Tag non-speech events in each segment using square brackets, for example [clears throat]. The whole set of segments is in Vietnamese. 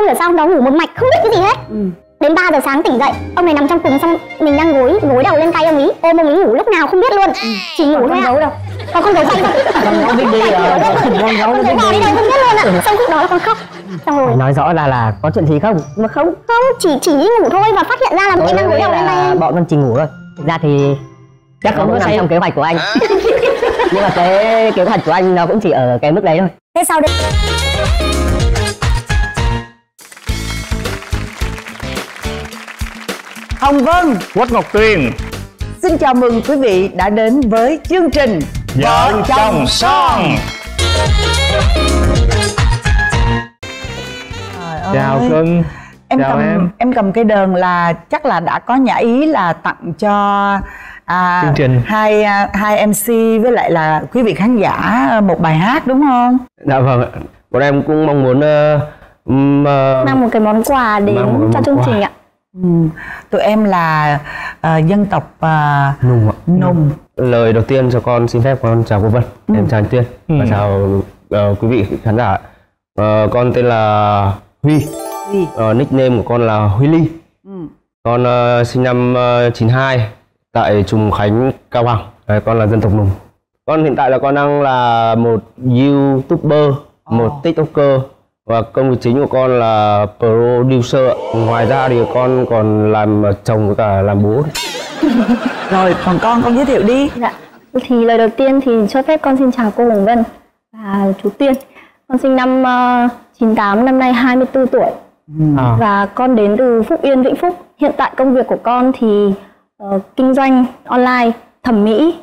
không hiểu sao hôm đó ngủ một mạch không biết cái gì hết. Đến 3 giờ sáng tỉnh dậy ông này nằm trong cùng xong mình đang gối gối đầu lên tay ông ấy ôm ông ấy ngủ lúc nào không biết luôn. Chỉ ngủ thôi giấu đâu? Còn không giấu tay đâu con biết đi à con con đi đi đâu không biết luôn ạ xong lúc đó là con khóc. Xong rồi nói rõ là là có chuyện gì không? Mà không không chỉ chỉ đi ngủ thôi và phát hiện ra là em đang gối đầu lên tay bọn con chỉ ngủ thôi. Thực ra thì chắc không có nằm trong kế hoạch của anh. [laughs] nhưng mà cái kế hoạch của anh nó cũng chỉ ở cái mức đấy thôi. Thế sau đấy Hồng Vân Quách Ngọc Tuyền xin chào mừng quý vị đã đến với chương trình Vợ chồng son. Chào cưng em chào cầm em. em cầm cây đờn là chắc là đã có nhã ý là tặng cho à, Chương trình. hai à, hai MC với lại là quý vị khán giả một bài hát đúng không? Dạ vâng. Bọn em cũng mong muốn ừm, ờ, mang một cái món quà đến cho chương quà. trình ạ Ừ. Tụi em là à, dân tộc à, nùng ạ. Nùng. Lời đầu tiên cho con xin phép con chào cô Vân, em chào anh Tuyên và Ừ. chào ờ, quý vị khán giả. Ờ, con tên là Huy, Huy. Ờ, nickname của con là Huy Ly. Ừ. Con ờ, sinh năm uh, 92 tại Trùng Khánh, Cao Bằng. Đấy, con là dân tộc Nùng. Con hiện tại là con đang là một YouTuber, một TikToker và công việc chính của con là producer. Ngoài ra thì con còn làm chồng với cả làm bố. [laughs] Rồi còn con con giới thiệu đi. Dạ. Thì lời đầu tiên thì cho phép con xin chào cô Hồng Vân và chú Tiên. Con sinh năm uh, 98, năm nay 24 tuổi. à, Và con đến từ Phúc Yên, Vĩnh Phúc. Hiện tại công việc của con thì ờ, kinh doanh online, thẩm mỹ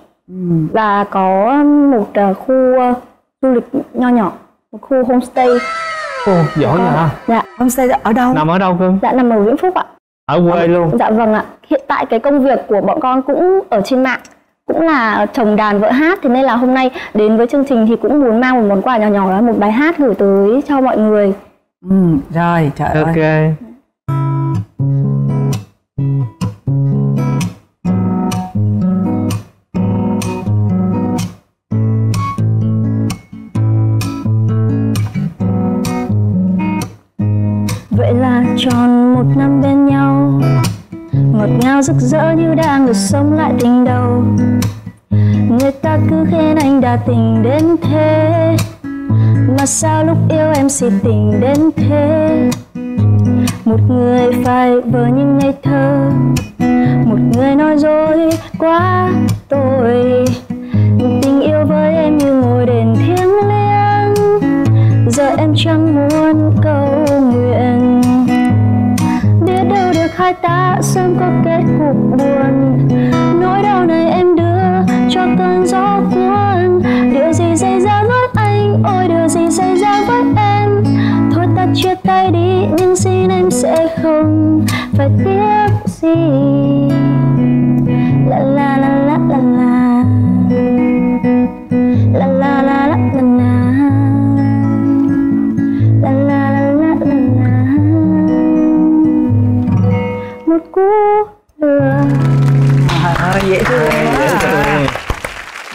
và có một ờ, khu ờ, du lịch nho nhỏ, một khu homestay. Ồ, giỏi nhỉ Dạ, Homestay ở đâu? Nằm ở đâu cưng? dạ nằm ở Vĩnh Phúc ạ. Ở quê luôn Dạ vâng ạ. Hiện tại cái công việc của bọn con cũng ở trên mạng cũng là chồng đàn vợ hát thế nên là hôm nay đến với chương trình thì cũng muốn mang một món quà nhỏ nhỏ đó một bài hát gửi tới cho mọi người Ừ, rồi trời ơi. Ok nào rực rỡ như đang được sống lại tình đầu. Người ta cứ khen anh đã tình đến thế, mà sao lúc yêu em si tình đến thế? Một người phải vờ như ngây thơ, một người nói dối quá tội. Tình yêu với em như ngồi đền thiêng liêng, giờ em chẳng muốn cầu hai ta sớm có kết cục buồn. Nỗi đau này em đưa cho cơn gió cuốn. Điều gì xảy ra với anh? Ôi, điều gì xảy ra với em? Thôi ta chia tay đi, nhưng xin em sẽ không phải tiếc.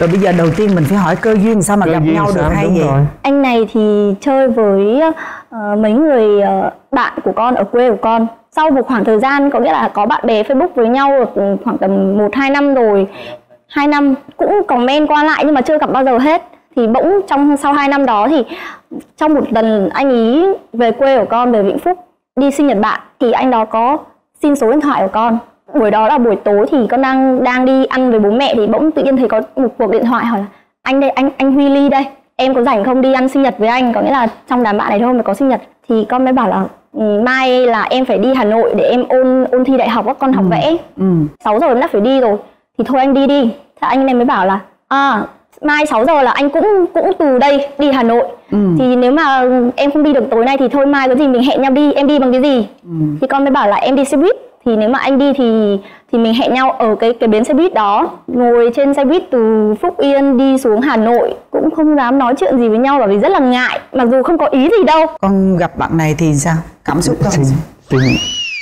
Rồi bây giờ đầu tiên mình phải hỏi cơ duyên sao mà Cơ gặp nhau được sao? hay Đúng vậy? rồi. Anh này thì chơi với ờ, mấy người ờ, bạn của con ở quê của con Sau một khoảng thời gian có nghĩa là có bạn bè Facebook với nhau được khoảng tầm 1-2 năm rồi 2 năm cũng comment qua lại nhưng mà chưa gặp bao giờ hết thì bỗng trong sau 2 năm đó thì trong một lần anh ý về quê của con về Vĩnh Phúc đi sinh nhật bạn thì anh đó có xin số điện thoại của con buổi đó là buổi tối thì con đang đang đi ăn với bố mẹ thì bỗng tự nhiên thấy có một cuộc điện thoại hỏi là anh đây anh anh Huy Ly đây em có rảnh không đi ăn sinh nhật với anh? Có nghĩa là trong đám bạn này thôi mà có sinh nhật. Thì con mới bảo là "Ừ, mai là em phải đi Hà Nội để em ôn ôn thi đại học các con học vẽ. Ừ. 6 giờ em đã phải đi rồi. Thì thôi anh đi đi. Thế anh này mới bảo là à mai 6 giờ là anh cũng cũng từ đây đi Hà Nội. Ừ. thì nếu mà em không đi được tối nay thì thôi mai có gì mình hẹn nhau đi em đi bằng cái gì? Thì con mới bảo là em đi xe buýt thì nếu mà anh đi thì thì mình hẹn nhau ở cái cái bến xe buýt đó. Ngồi trên xe buýt từ Phúc Yên đi xuống Hà Nội cũng không dám nói chuyện gì với nhau bởi vì rất là ngại mặc dù không có ý gì đâu. Con gặp bạn này thì sao? Cảm xúc con tình,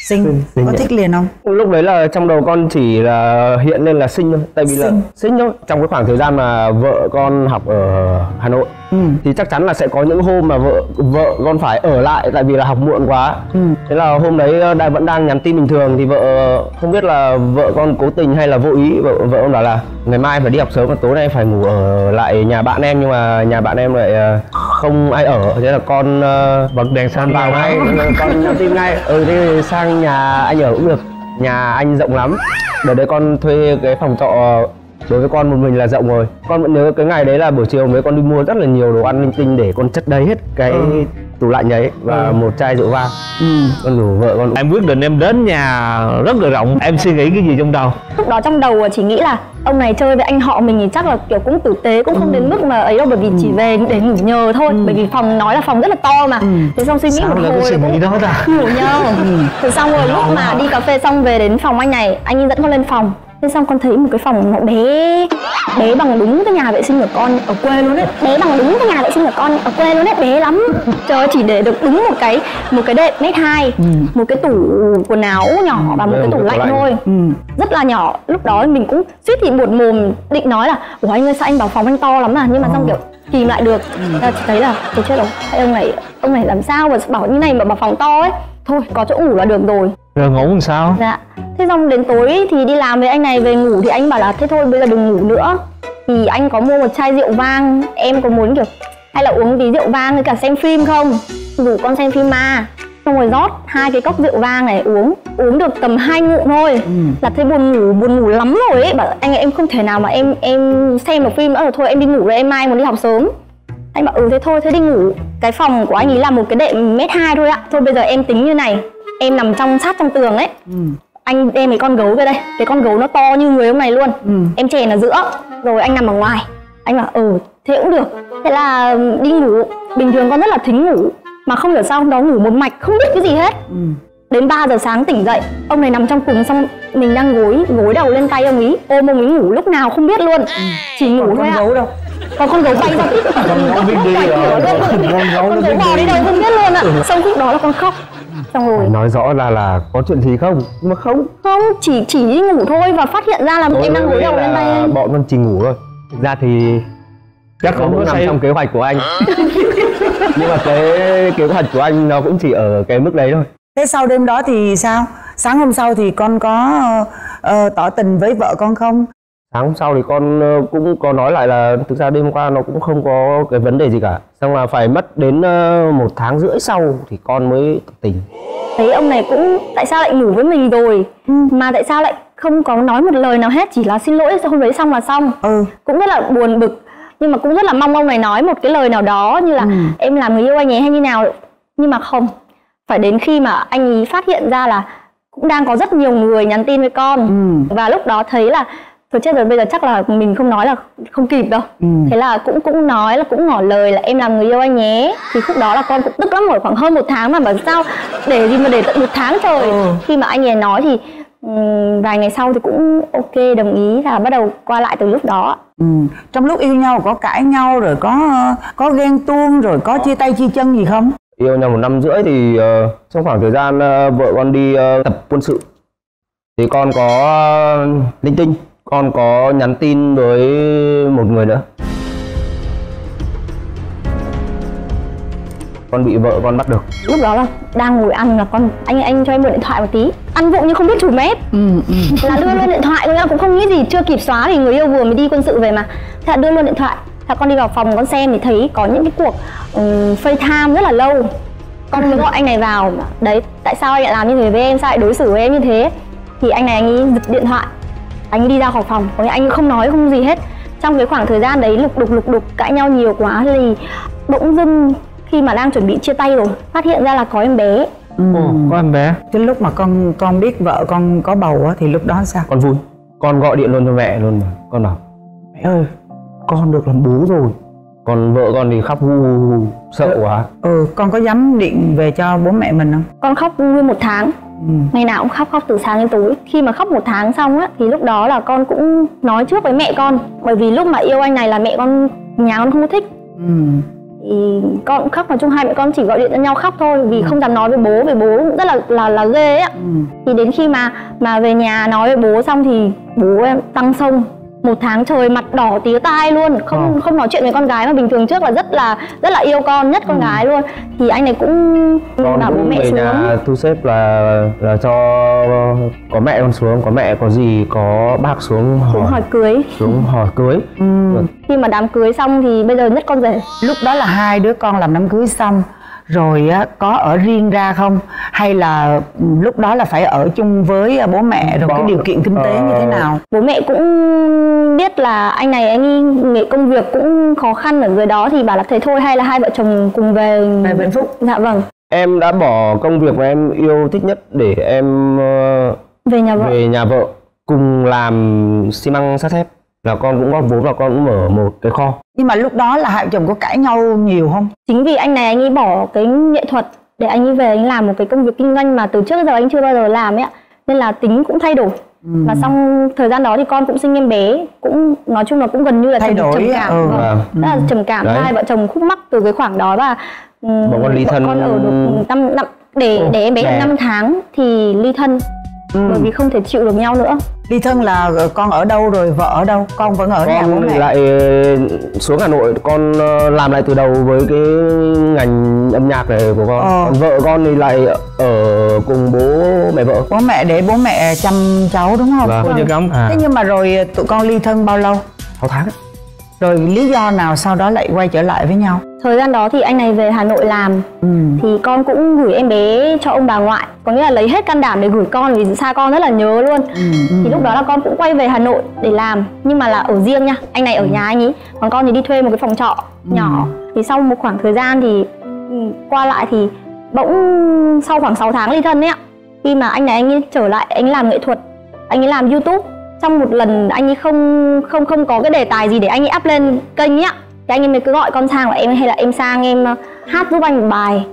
Sinh, Sinh có ạ. thích liền không? lúc đấy là trong đầu con chỉ là hiện lên là sinh thôi tại vì là Sinh. sinh thôi trong cái khoảng thời gian mà vợ con học ở hà nội Ừ. thì chắc chắn là sẽ có những hôm mà vợ vợ con phải ở lại tại vì là học muộn quá Ừ. thế là hôm đấy ờ, đại vẫn đang nhắn tin bình thường thì vợ không biết là vợ con cố tình hay là vô ý vợ vợ con bảo là ngày mai phải đi học sớm và tối nay phải ngủ ở lại nhà bạn em nhưng mà nhà bạn em lại ờ, không ai ở thế là con ờ, bật đèn xanh vào ngay con nhắn tin ngay ừ thế thì sang nhà anh ở cũng được. Nhà anh rộng lắm. Đợt đấy con thuê cái phòng trọ đối với con một mình là rộng rồi. Con vẫn nhớ cái ngày đấy là buổi chiều với con đi mua rất là nhiều đồ ăn linh tinh để con chất đầy hết cái tủ lạnh ấy và một chai rượu vang. Ừ. con rủ vợ con em quyết định em đến nhà rất là rộng. Em suy nghĩ cái gì trong đầu? Lúc đó trong đầu chỉ nghĩ là ông này chơi với anh họ mình thì chắc là kiểu cũng tử tế cũng không đến mức mà ấy đâu bởi vì chỉ về để ngủ nhờ thôi. Bởi vì phòng nói là phòng rất là to mà. Thế xong suy nghĩ sao một hồi cũng đó ta ngủ nhờ. Thế xong rồi lúc mà đi cà phê xong về đến phòng anh này anh ấy dẫn con lên phòng thế xong con thấy một cái phòng nó bé bé bằng đúng cái nhà vệ sinh của con ở quê luôn đấy bé bằng đúng cái nhà vệ sinh của con ở quê luôn đấy bé lắm. Trời ơi, chỉ để được đúng một cái một cái đệm mét hai một cái tủ quần áo nhỏ và một Ừ, cái một tủ cái tủ lạnh lạnh. thôi. Ừ. rất là nhỏ. Lúc đó mình cũng suýt thì buột mồm định nói là ủa anh ơi sao anh bảo phòng anh to lắm à? Nhưng mà xong kiểu kìm lại được. Là chỉ thấy là tôi chết rồi ông này ông này làm sao mà bảo như này mà bảo phòng to ấy? Thôi có chỗ ngủ là được rồi rồi ngủ làm sao? Dạ. Thế xong đến tối thì đi làm với anh này về ngủ thì anh bảo là thế thôi bây giờ đừng ngủ nữa. Thì anh có mua một chai rượu vang em có muốn kiểu hay là uống tí rượu vang với cả xem phim không? Rủ con xem phim ma. Xong rồi rót hai cái cốc rượu vang này uống uống được tầm hai ngụm thôi. Là thấy buồn ngủ buồn ngủ lắm rồi ấy. Bảo anh ơi, em không thể nào mà em em xem được phim nữa rồi thôi em đi ngủ rồi em mai muốn đi học sớm. Anh bảo ừ thế thôi thế đi ngủ. Cái phòng của anh ấy là một cái đệm mét hai thôi ạ. Thôi bây giờ em tính như này em nằm trong sát trong tường ấy. Anh đem cái con gấu về đây. Cái con gấu nó to như người ông này luôn. Em chèn ở giữa. Rồi anh nằm ở ngoài. Anh bảo ừ thế cũng được. Thế là đi ngủ. Bình thường con rất là thính ngủ mà không hiểu sao hôm đó ngủ một mạch không biết cái gì hết. Đến 3 giờ sáng tỉnh dậy ông này nằm trong cùng xong mình đang gối gối đầu lên tay ông ấy ôm ông ấy ngủ lúc nào không biết luôn. Chỉ ngủ Còn thôi con gấu đâu? còn con gấu bay ra. Tít con gấu biết bò đi. đi. đâu không biết luôn ạ. Xong lúc đó là con khóc xong rồi. Nói rõ là là có chuyện gì không? Nhưng mà không. Không chỉ chỉ đi ngủ thôi và phát hiện ra là em đang gối đầu lên tay anh bọn con chỉ ngủ thôi. Thực ra thì chắc cũng có nằm trong kế hoạch của anh. [laughs] Nhưng mà cái kế hoạch của anh nó cũng chỉ ở cái mức đấy thôi. Thế sau đêm đó thì sao? Sáng hôm sau thì con có ờ, tỏ tình với vợ con không? Sáng hôm sau thì con ờ, cũng có nói lại là thực ra đêm qua nó cũng không có cái vấn đề gì cả. Xong là phải mất đến ờ, một tháng rưỡi sau thì con mới tỉnh. Thấy ông này cũng tại sao lại ngủ với mình rồi? Mà tại sao lại không có nói một lời nào hết chỉ là xin lỗi hôm đấy xong là xong. Ừ. cũng rất là buồn bực nhưng mà cũng rất là mong ông này nói một cái lời nào đó như là em làm người yêu anh ấy hay như nào? Nhưng mà không. Phải đến khi mà anh ấy phát hiện ra là cũng đang có rất nhiều người nhắn tin với con. Và lúc đó thấy là thôi chết rồi bây giờ chắc là mình không nói là không kịp đâu. Thế là cũng cũng nói là cũng ngỏ lời là em làm người yêu anh nhé. Thì khúc đó là con cũng tức lắm rồi khoảng hơn một tháng mà bảo sao để gì mà để tận một tháng trời. Khi mà anh ấy nói thì ừm, vài ngày sau thì cũng ok đồng ý là bắt đầu qua lại từ lúc đó. Ừ. Trong lúc yêu nhau có cãi nhau rồi có có ghen tuông rồi có chia tay chia chân gì không? yêu nhau một năm rưỡi thì ờ, trong khoảng thời gian ờ, vợ con đi ờ, tập quân sự. Thì con có ờ, linh tinh con có nhắn tin với một người nữa. Con bị vợ con bắt được. Lúc đó là đang ngồi ăn là con anh anh cho em mượn điện thoại một tí. Ăn vụng nhưng không biết chủ mép là đưa luôn điện thoại thôi cũng không nghĩ gì chưa kịp xóa thì người yêu vừa mới đi quân sự về mà. Thế là đưa luôn điện thoại. Thế là con đi vào phòng con xem thì thấy có những cái cuộc um, FaceTime rất là lâu. Con mới gọi anh này vào. Đấy tại sao anh lại làm như thế với em? Sao lại đối xử với em như thế? Thì anh này anh ấy giật điện thoại anh ấy đi ra khỏi phòng. Có nghĩa anh ấy không nói không gì hết. Trong cái khoảng thời gian đấy lục đục lục đục cãi nhau nhiều quá thì bỗng dưng khi mà đang chuẩn bị chia tay rồi phát hiện ra là có em bé. Ồ, có em bé. Cái lúc mà con con biết vợ con có bầu á, thì lúc đó sao? con vui. Con gọi điện luôn cho mẹ luôn mà. Con bảo mẹ ơi con được làm bố rồi còn vợ con thì khóc hu hu hu sợ quá. Ừ, con có dám điện về cho bố mẹ mình không? con khóc nguyên một tháng. Ừ. ngày nào cũng khóc khóc từ sáng đến tối. Khi mà khóc một tháng xong á thì lúc đó là con cũng nói trước với mẹ con. Bởi vì lúc mà yêu anh này là mẹ con nhà con không có thích. Ừ. thì con cũng khóc nói chung hai mẹ con chỉ gọi điện cho nhau khóc thôi vì không dám nói với bố vì bố cũng rất là là là ghê á. Thì đến khi mà mà về nhà nói với bố xong thì bố em tăng sông một tháng trời mặt đỏ tía tai luôn. Không không nói chuyện với con gái mà bình thường trước là rất là rất là yêu con nhất con gái luôn. Thì anh này cũng con bảo bố mẹ về xuống. nhà thu xếp là là cho có mẹ con xuống có mẹ có gì có bác xuống cũng hỏi. hỏi cưới. Xuống hỏi cưới. Vâng. khi mà đám cưới xong thì bây giờ nhất con rể? Lúc đó là hai đứa con làm đám cưới xong rồi á, có ở riêng ra không? Hay là ừ, lúc đó là phải ở chung với à, bố mẹ rồi Có. cái điều kiện kinh tế như thế nào? Bố mẹ cũng biết là anh này anh ấy nghệ công việc cũng khó khăn ở dưới đó thì bảo là thế thôi hay là hai vợ chồng cùng về về Vĩnh Phúc. Dạ vâng. Em đã bỏ công việc mà em yêu thích nhất để em ờ, về nhà vợ. về nhà vợ cùng làm xi măng sắt thép. Là con cũng góp vốn và con cũng mở một cái kho. Nhưng mà lúc đó là hai vợ chồng có cãi nhau nhiều không? Chính vì anh này anh ấy bỏ cái nghệ thuật để anh ấy về anh làm một cái công việc kinh doanh mà từ trước giờ anh chưa bao giờ làm ấy ạ. Nên là tính cũng thay đổi và xong thời gian đó thì con cũng sinh em bé cũng nói chung là cũng gần như là Thay trầm, đổi, trầm cảm ừ. vâng. Rất là trầm cảm Đấy. hai vợ chồng khúc mắc từ cái khoảng đó và ừm, Bọn con ly thân- con ở được năm năm để Ồ, để em bé được. 5 tháng thì ly thân bởi vì không thể chịu được nhau nữa. Ly thân là ờ, con ở đâu rồi vợ ở đâu? Con vẫn ở nhà bố con mẹ? lại xuống Hà Nội con ờ, làm lại từ đầu với cái ngành âm nhạc này của con. Ờ. còn vợ con thì lại ở cùng bố mẹ vợ. Bố mẹ để bố mẹ chăm cháu đúng không? Vâng. À. Thế nhưng mà rồi ờ, tụi con ly thân bao lâu? 6 tháng rồi lý do nào sau đó lại quay trở lại với nhau? Thời gian đó thì anh này về Hà Nội làm. Ừ. thì con cũng gửi em bé cho ông bà ngoại. Có nghĩa là lấy hết can đảm để gửi con vì xa con rất là nhớ luôn. Thì lúc đó là con cũng quay về Hà Nội để làm. Nhưng mà là ở riêng nha anh này ở nhà anh ấy còn con thì đi thuê một cái phòng trọ nhỏ. Thì sau một khoảng thời gian thì ừ, qua lại thì bỗng sau khoảng 6 tháng ly thân ấy ạ. Khi mà anh này anh ấy trở lại anh làm nghệ thuật anh ấy làm youtube trong một lần anh ấy không không không có cái đề tài gì để anh ấy up lên kênh ấy ạ. Thì anh ấy mới cứ gọi con sang là em hay là em sang em ờ, hát giúp anh một bài.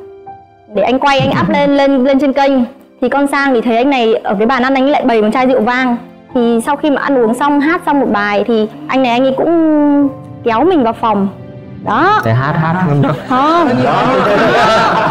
Để anh quay anh up lên lên lên trên kênh. Thì con sang thì thấy anh này ở cái bàn ăn anh ấy lại bày một chai rượu vang. Thì sau khi mà ăn uống xong hát xong một bài thì anh này anh ấy cũng kéo mình vào phòng. Đó. Để hát hát luôn đó. Không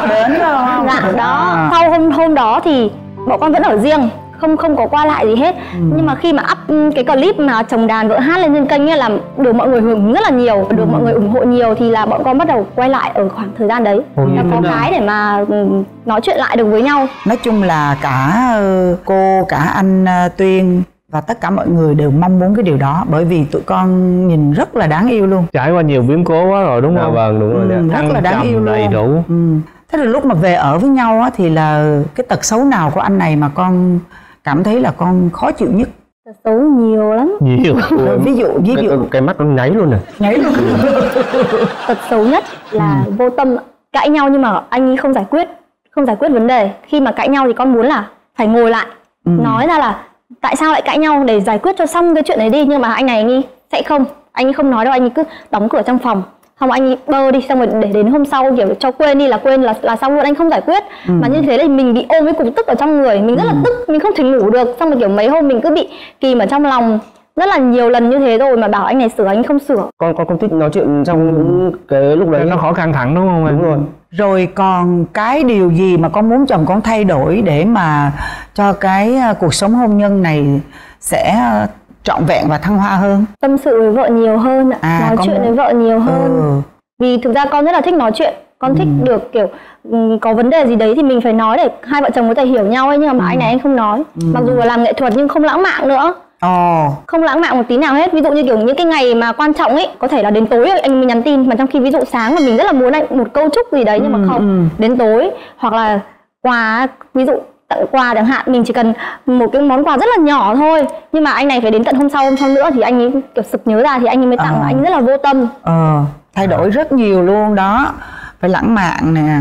đến rồi dạ đó. Sau hôm hôm đó thì bọn con vẫn ở riêng không không có qua lại gì hết. Nhưng mà khi mà up ừ, cái clip mà chồng đàn vợ hát lên trên kênh ấy là được mọi người hưởng ứng rất là nhiều được mọi người ủng hộ nhiều thì là bọn con bắt đầu quay lại ở khoảng thời gian đấy. Là có cái để mà ừ, nói chuyện lại được với nhau. Nói chung là cả ờ, cô cả anh ờ, tuyên và tất cả mọi người đều mong muốn cái điều đó bởi vì tụi con nhìn rất là đáng yêu luôn. Trải qua nhiều biến cố quá rồi đúng dạ không? vâng đúng rồi Ừ, đấy ạ. rất là đáng yêu đầy luôn. đủ. Ừ. thế là lúc mà về ở với nhau á, thì là cái tật xấu nào của anh này mà con cảm thấy là con khó chịu nhất. Tật xấu nhiều lắm. Nhiều Rồi, [laughs] ví dụ ví cái, dụ. cái, cái mắt con nháy luôn này nhảy luôn. Tật xấu nhất là Ừ. vô tâm cãi nhau nhưng mà anh ấy không giải quyết không giải quyết vấn đề. Khi mà cãi nhau thì con muốn là phải ngồi lại Ừ. nói ra là tại sao lại cãi nhau để giải quyết cho xong cái chuyện này đi nhưng mà anh này anh ấy sẽ không. Anh ấy không nói đâu anh ấy cứ đóng cửa trong phòng xong anh bơ đi xong rồi để đến hôm sau kiểu cho quên đi là quên là là xong luôn anh không giải quyết. Ừ. mà như thế là mình bị ôm cái cục tức ở trong người mình rất là tức mình không thể ngủ được. Xong rồi kiểu mấy hôm mình cứ bị kìm ở trong lòng. Rất là nhiều lần như thế rồi mà bảo anh này sửa anh không sửa. Con con không thích nói chuyện trong những cái lúc đấy. Nó khó căng thẳng đúng không em đúng rồi. Rồi còn cái điều gì mà con muốn chồng con thay đổi để mà cho cái ờ, cuộc sống hôn nhân này sẽ ờ, trọn vẹn và thăng hoa hơn? Tâm sự với vợ nhiều hơn À, nói chuyện muốn- với vợ nhiều hơn. Ừ. vì thực ra con rất là thích nói chuyện con thích được kiểu ừm, có vấn đề gì đấy thì mình phải nói để hai vợ chồng có thể hiểu nhau ấy nhưng mà anh này anh không nói. Mặc dù là làm nghệ thuật nhưng không lãng mạn nữa. Ồ. Không lãng mạn một tí nào hết. Ví dụ như kiểu những cái ngày mà quan trọng ấy có thể là đến tối rồi anh mới nhắn tin. Mà trong khi ví dụ sáng mà mình rất là muốn anh một câu chúc gì đấy nhưng mà không. đến tối hoặc là quà ví dụ quà chẳng hạn mình chỉ cần một cái món quà rất là nhỏ thôi. Nhưng mà anh này phải đến tận hôm sau hôm sau nữa thì anh ấy kiểu sực nhớ ra thì anh ấy mới tặng Ờ. anh rất là vô tâm. Ờ thay đổi rất nhiều luôn đó. Phải lãng mạn nè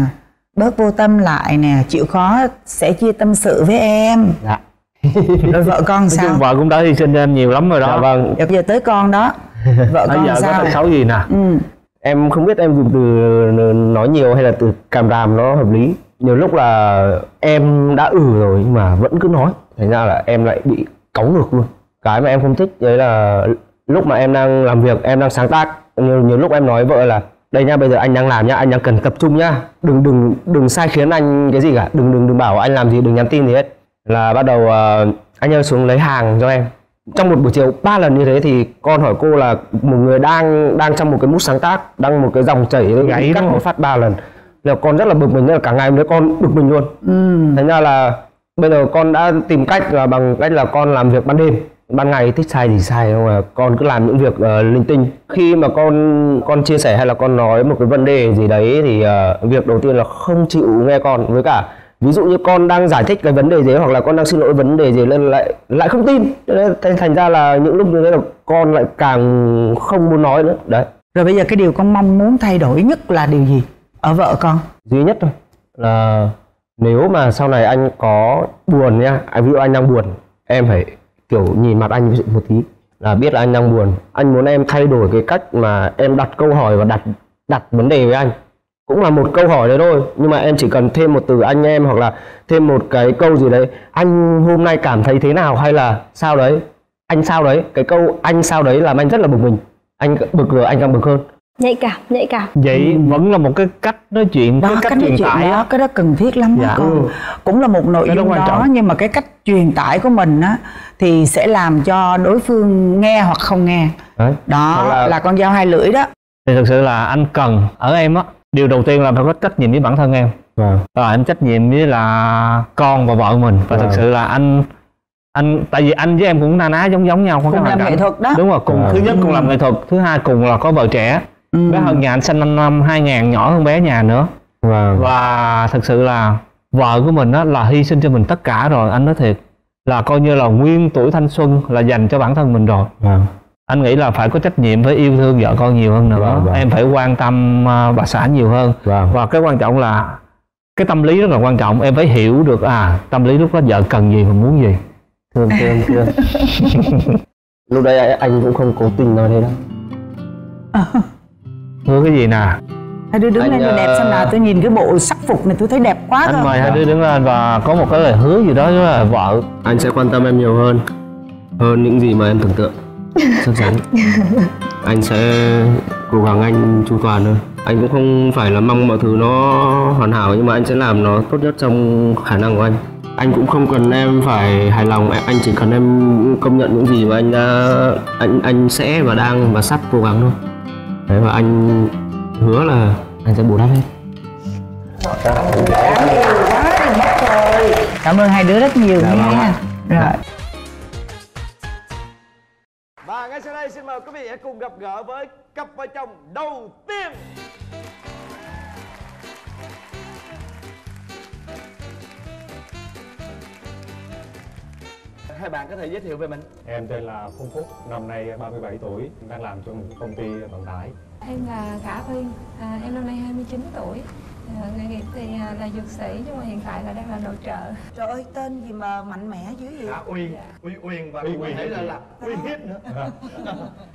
bớt vô tâm lại nè chịu khó sẽ chia tâm sự với em. Dạ. [laughs] Rồi vợ con nói sao? chung vợ cũng đã hy sinh cho em nhiều lắm rồi đó. Dạ. Vâng. Bây giờ tới con đó. Vợ bây con giờ có sao? tật xấu gì nè? Ừ. em không biết em dùng từ nói nhiều hay là từ càm ràm nó hợp lý nhiều lúc là em đã ừ rồi nhưng mà vẫn cứ nói. Thành ra là em lại bị cáu ngược luôn. Cái mà em không thích đấy là lúc mà em đang làm việc em đang sáng tác. Nhiều, nhiều lúc em nói vợ là đây nha bây giờ anh đang làm nhá anh đang cần tập trung nhá. Đừng đừng đừng sai khiến anh cái gì cả. Đừng đừng đừng bảo anh làm gì đừng nhắn tin gì hết. Là bắt đầu uh, anh ơi xuống lấy hàng cho em. Trong một buổi chiều ba lần như thế thì con hỏi cô là một người đang đang trong một cái mút sáng tác đang một cái dòng chảy Gãy không? phát ba lần là con rất là bực mình là cả ngày hôm đấy con bực mình luôn. Thành ra là bây giờ con đã tìm cách là bằng cách là con làm việc ban đêm. Ban ngày thích sai thì sai nhưng mà con cứ làm những việc ờ, linh tinh. Khi mà con con chia sẻ hay là con nói một cái vấn đề gì đấy thì ờ, việc đầu tiên là không chịu nghe con. Với cả ví dụ như con đang giải thích cái vấn đề gì hoặc là con đang xin lỗi vấn đề gì lên lại lại không tin. Nên thành- thành ra là những lúc như thế là con lại càng không muốn nói nữa. Đấy. Rồi bây giờ cái điều con mong muốn thay đổi nhất là điều gì ở vợ con? Duy nhất thôi. Là nếu mà sau này anh có buồn nha anh ví dụ anh đang buồn, em phải, kiểu, nhìn mặt anh một tí, là biết là anh đang buồn. Anh muốn em thay đổi cái cách mà em đặt câu hỏi và đặt đặt vấn đề với anh. Cũng là một câu hỏi đấy thôi, nhưng mà em chỉ cần thêm một từ anh em hoặc là thêm một cái câu gì đấy, anh hôm nay cảm thấy thế nào? hay là sao đấy? Anh sao đấy? Cái câu anh sao đấy làm anh rất là bực mình. Anh bực rồi, anh càng bực hơn nhạy cảm nhạy cảm vậy vẫn là một cái cách nói chuyện đó cái cách truyền chuyện tải đó cái đó cần thiết lắm Dạ. đó con cũng là một nội Cái đó dung đó trọng. nhưng mà cái cách truyền tải của mình á thì sẽ làm cho đối phương nghe hoặc không nghe đấy đó Hoặc là... là- con dao hai lưỡi đó thì thực sự là anh cần ở em á điều đầu tiên là phải có trách nhiệm với bản thân em vâng và anh trách nhiệm với là con và vợ mình và thực Vâng. sự là anh anh tại vì anh với em cũng na ná giống giống nhau có Cùng cái hoàn làm cảnh. nghệ thuật đó. đúng rồi cùng Vâng. thứ nhất cùng làm nghệ thuật thứ hai cùng là có vợ trẻ Ừ. bé hơn nhà anh sinh năm năm 2000 nhỏ hơn bé nhà nữa. Vâng. Và thực sự là vợ của mình á là hy sinh cho mình tất cả rồi anh nói thiệt. Là coi như là nguyên tuổi thanh xuân là dành cho bản thân mình rồi. Vâng. Anh nghĩ là phải có trách nhiệm với yêu thương vợ con nhiều hơn nữa. Vâng, vâng. em phải quan tâm à, bà xã nhiều hơn. Vâng. Và cái quan trọng là cái tâm lý rất là quan trọng. Em phải hiểu được à tâm lý lúc đó vợ cần gì và muốn gì. Thương thương thương. [laughs] Lúc đấy anh cũng không cố tình nói thế đâu [laughs] hứa cái gì nè? Hai đứa đứng Anh, lên cho đẹp ờ, xem nào tôi nhìn cái bộ sắc phục này tôi thấy đẹp quá anh cơ. mời hai đứa đứng lên và có một cái lời hứa gì đó với là vợ. Anh sẽ quan tâm em nhiều hơn hơn những gì mà em tưởng tượng. [laughs] Chắc chắn. Anh sẽ cố gắng anh chu toàn hơn. Anh cũng không phải là mong mọi thứ nó hoàn hảo nhưng mà anh sẽ làm nó tốt nhất trong khả năng của anh. Anh cũng không cần em phải hài lòng anh chỉ cần em công nhận những gì mà anh đã anh anh sẽ và đang và sắp cố gắng thôi đấy và anh hứa là anh sẽ bù đắp hết. Cảm ơn hai đứa rất nhiều Dạ, vâng nha. rồi. Và ngay sau đây xin mời quý vị hãy cùng gặp gỡ với cặp vợ chồng đầu tiên Hai bạn có thể giới thiệu về mình Em tên là Phương Phúc, năm nay 37 tuổi, đang làm cho một công ty vận tải. Em là Khả Uyên, à, em năm nay 29 tuổi. À, nghề nghiệp thì à, là dược sĩ nhưng mà hiện tại là đang là nội trợ. trời ơi tên gì mà mạnh mẽ dữ vậy à, Uy, Uy Uyên và Uy Uyên thể là, Uyên. là Uy Hiếp nữa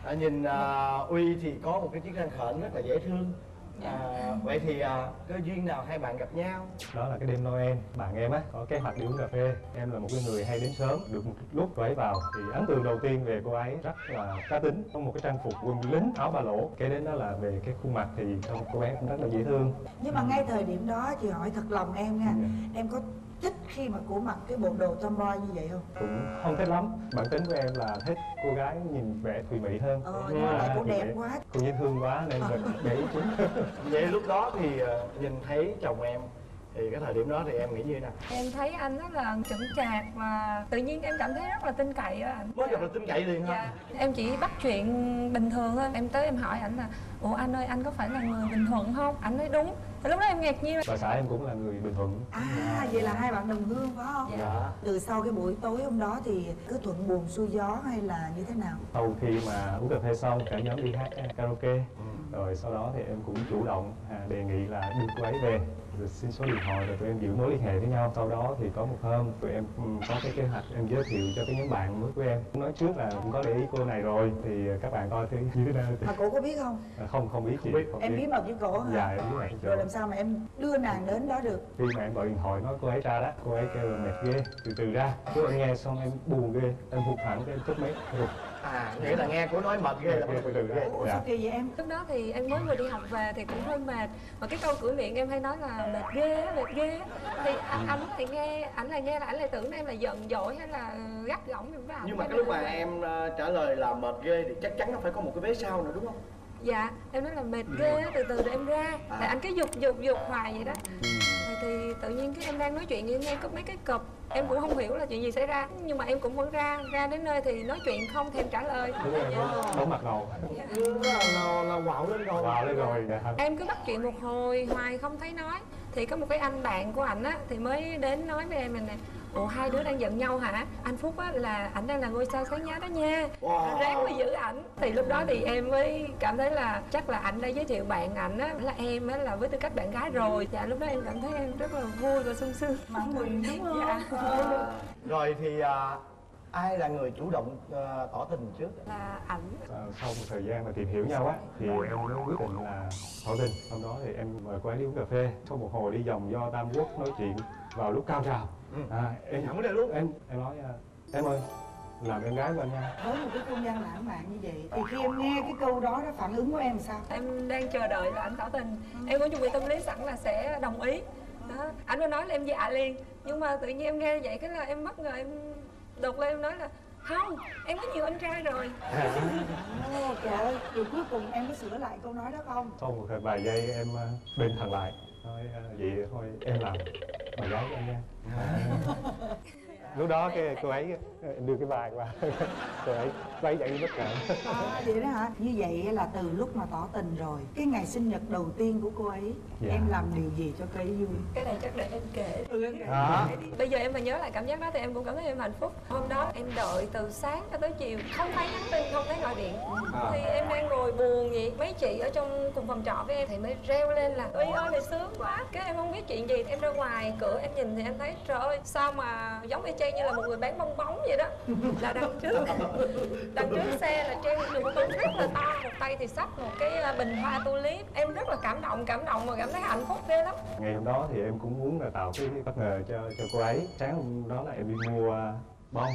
à, [laughs] Nhìn à, Uy thì có một cái chiếc răng khểnh rất là dễ thương à, Vậy thì à, duyên nào hai bạn gặp nhau? Đó là cái đêm Noel, bạn em á có kế hoạch đi uống cà phê. Em là một cái người hay đến sớm, được một lúc cô ấy vào. Thì ấn tượng đầu tiên về cô ấy rất là cá tính, có một cái trang phục quân lính áo ba lỗ. Cái đến đó là về cái khuôn mặt thì trông cô bé cũng rất là dễ thương. nhưng mà ngay thời điểm đó chị hỏi thật lòng em nha. Em có thích khi mà của mặc cái bộ đồ tomboy như vậy không Cũng không thích lắm. Bản tính của em là thích cô gái nhìn vẻ thùy mị hơn. ờ nhưng mà lại cô đẹp mị. quá Cô dễ thương quá nên mình để ý chúng. [laughs] Vậy lúc đó thì ờ, nhìn thấy chồng em thì cái thời điểm đó thì em nghĩ như thế nào? Em thấy anh rất là chững chạc và tự nhiên em cảm thấy rất là tin cậy anh. Mới gặp là tin cậy liền hả? Dạ. Em chỉ bắt chuyện bình thường thôi. Em tới em hỏi ảnh là Ủa anh ơi anh có phải là người bình thuận không? Anh nói đúng. Thì lúc đó em ngạc nhiên. Bà xã em cũng là người bình thuận. à vậy là hai bạn đồng hương phải không Dạ. từ sau cái buổi tối hôm đó thì cứ thuận buồm xuôi gió hay là như thế nào sau khi mà uống cà phê xong cả nhóm đi hát karaoke rồi sau đó thì em cũng chủ động à, đề nghị là đưa cô ấy về rồi xin số điện thoại rồi tụi em giữ mối liên hệ với nhau. Sau đó thì có một hôm tụi em ừm, có cái kế hoạch em giới thiệu cho cái nhóm bạn mới của em. Nói trước là cũng có để ý cô này rồi thì các bạn coi thử như thế nào thì mà cô có biết không? À, không không biết chị không em bí mật với cổ hả? Dạ em biết rồi rồi làm sao mà em đưa nàng đến đó được? Khi mà em gọi điện thoại nói cô ấy ra đó cô ấy kêu là mệt ghê từ từ ra. Cứ em nghe xong em buồn ghê em hụt hẳn cái em máy gục à nghĩa là nghe cô nói mệt ghê là từ ghê. ủa sao kỳ vậy em? Lúc đó thì em mới vừa đi học về thì cũng hơi mệt. Mà cái câu cửa miệng em hay nói là mệt ghê á, mệt ghê thì anh, anh lại nghe ảnh lại nghe là ảnh lại tưởng em là giận dỗi hay là gắt gỏng với ảnh nhưng mà cái lúc mà em ờ, trả lời là mệt ghê thì chắc chắn nó phải có một cái vế sau nữa đúng không dạ em nói là mệt ghê á, từ từ để em ra. À. tại anh cứ dục dục dục hoài vậy đó. Thì, thì tự nhiên cái em đang nói chuyện nghe có mấy cái cụp em cũng không hiểu là chuyện gì xảy ra nhưng mà em cũng vẫn ra ra đến nơi thì nói chuyện không thèm trả lời. Đúng rồi đổ, đổ mặt đầu là là, là quạo lên rồi. Vào lên rồi dạ. Em cứ bắt chuyện một hồi hoài không thấy nói. Thì có một cái anh bạn của ảnh á thì mới đến nói với em này nè ủa hai đứa đang giận nhau hả? Anh phúc á là ảnh đang là ngôi sao sáng giá đó nha. Wow. ráng mà giữ ảnh. Thì lúc đó thì em mới cảm thấy là chắc là ảnh đã giới thiệu bạn ảnh á là em á là với tư cách bạn gái rồi. Dạ lúc đó em cảm thấy em rất là vui và sung sướng. Mãn nguyện đúng không? Dạ. À, [laughs] rồi thì à, ai là người chủ động à, tỏ tình trước? Là ảnh. À, sau một thời gian mà tìm hiểu nhau á thì em mới quyết định là tỏ tình. Hôm đó thì em mời cô ấy đi uống cà phê. Sau một hồi đi vòng do tam quốc nói chuyện vào lúc cao trào à, em Thẳng đề luôn. em em nói à, em ơi làm em gái của anh nha. Với một cái không gian lãng mạn như vậy thì khi em nghe cái câu đó đó phản ứng của em sao? Em đang chờ đợi là anh tỏ tình. Em cũng chuẩn bị tâm lý sẵn là sẽ đồng ý. Đó. Anh mới nói là em dạ liền nhưng mà tự nhiên em nghe vậy cái là em bất ngờ em đột lên em nói là không em có nhiều anh trai rồi. Ồ, trời ơi rồi cuối cùng em có sửa lại câu nói đó không? Sau một vài giây em à, bên thằng lại. Nói à, vậy thôi em làm bạn gái của anh nha lúc đó cái cô ấy em đưa cái bài qua. [laughs] Cô ấy lấy dậy bất ngờ. À, vậy đó hả? Như vậy là từ lúc mà tỏ tình rồi cái ngày sinh nhật đầu tiên của cô ấy Dạ. em làm điều gì cho cô ấy vui? Cái này chắc để em kể. Ừ, em kể. Đó. bây giờ em mà nhớ lại cảm giác đó thì em cũng cảm thấy em hạnh phúc. Hôm đó em đợi từ sáng cho tới chiều không thấy nhắn tin không thấy gọi điện. Thì em đang ngồi buồn vậy. Mấy chị ở trong cùng phòng trọ với em thì mới reo lên là ơi ơi này sướng quá. Cái em không biết chuyện gì. Em ra ngoài cửa em nhìn thì em thấy trời ơi sao mà giống y Trang như là một người bán bong bóng vậy đó. Là đằng trước. Đằng trước xe là treo một người bong bóng rất là to một tay thì sắp một cái à, bình hoa tulip. Em rất là cảm động cảm động và cảm thấy hạnh phúc ghê lắm. Ngày hôm đó thì em cũng muốn là tạo cái bất ngờ cho cho cô ấy. Sáng hôm đó là em đi mua à, bông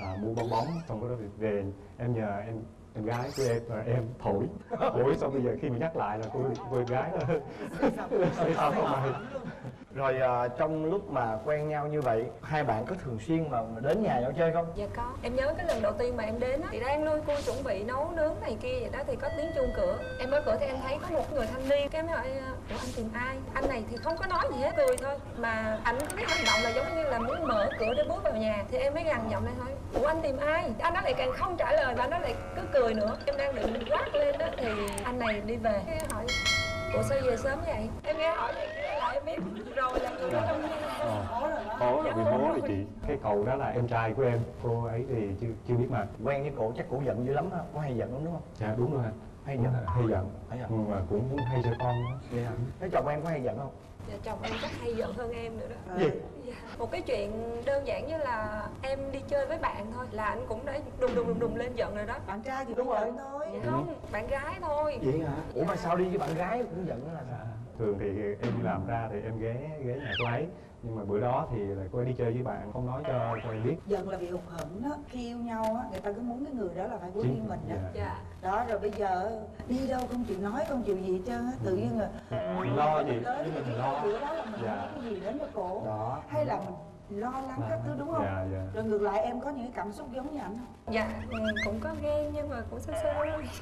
à, mua bong bóng. Xong cái đó về em nhờ em em gái của em và em thổi. Thổi xong bây giờ khi mình nhắc lại là cô cô gái? Mày rồi à, trong lúc mà quen nhau như vậy hai bạn có thường xuyên mà đến nhà nhau chơi không? Dạ có. Em nhớ cái lần đầu tiên mà em đến á Thì đang lôi cua chuẩn bị nấu nướng này kia vậy đó Thì có tiếng chuông cửa. Em mở cửa thì em thấy có một người thanh niên Cái em hỏi Ủa anh tìm ai? Anh này thì không có nói gì hết cười thôi. Mà ảnh có cái hành động là giống như là muốn mở cửa để bước vào nhà. Thì em mới gằn giọng lên hỏi Ủa anh tìm ai? Anh đó lại càng không trả lời Và anh đó lại cứ cười nữa. Em đang định quát lên đó Thì anh này đi về. Cái hỏi Ủa sao về sớm vậy? Em nghe hỏi vậy là em biết rồi là người đó nhà khó là vì bố thì chị. Cái cậu đó là em trai của em cô ấy thì chưa chưa biết mà. Quen với cổ chắc cổ giận dữ lắm á có hay giận lắm đúng không? Dạ đúng rồi. Hay giận. hay giận. Hay giận. nhưng mà cũng hay cho con nữa. vậy hả thế chồng em có hay giận không Dạ chồng em chắc hay giận hơn em nữa đó. Gì? Dạ. Một cái chuyện đơn giản như là em đi chơi với bạn thôi là anh cũng đã đùng đùng đùng đùng lên giận rồi đó. Bạn trai thì Đúng rồi. thôi Dạ. không, bạn gái thôi. Vậy hả? Ủa mà sao đi với bạn gái cũng giận nữa là sao? Thường thì em đi làm ra thì em ghé ghé nhà cô ấy nhưng mà bữa đó thì là cô ấy đi chơi với bạn không nói cho cô ấy biết. Giận là bị hụt hẫng đó khi yêu nhau á người ta cứ muốn cái người đó là phải của riêng mình đó dạ. Dạ. Đó rồi bây giờ đi đâu không chịu nói không chịu gì hết trơn á tự nhiên là mình lo gì? Tới nhưng mình cái lo. bữa đó là mình Dạ. nói cái gì đến cho cổ. Đó. hay là mình lo lắng các thứ đúng không? Dạ, dạ. rồi ngược lại em có những cái cảm xúc giống như ảnh không? Dạ, ừ, cũng có ghen nhưng mà cũng sơ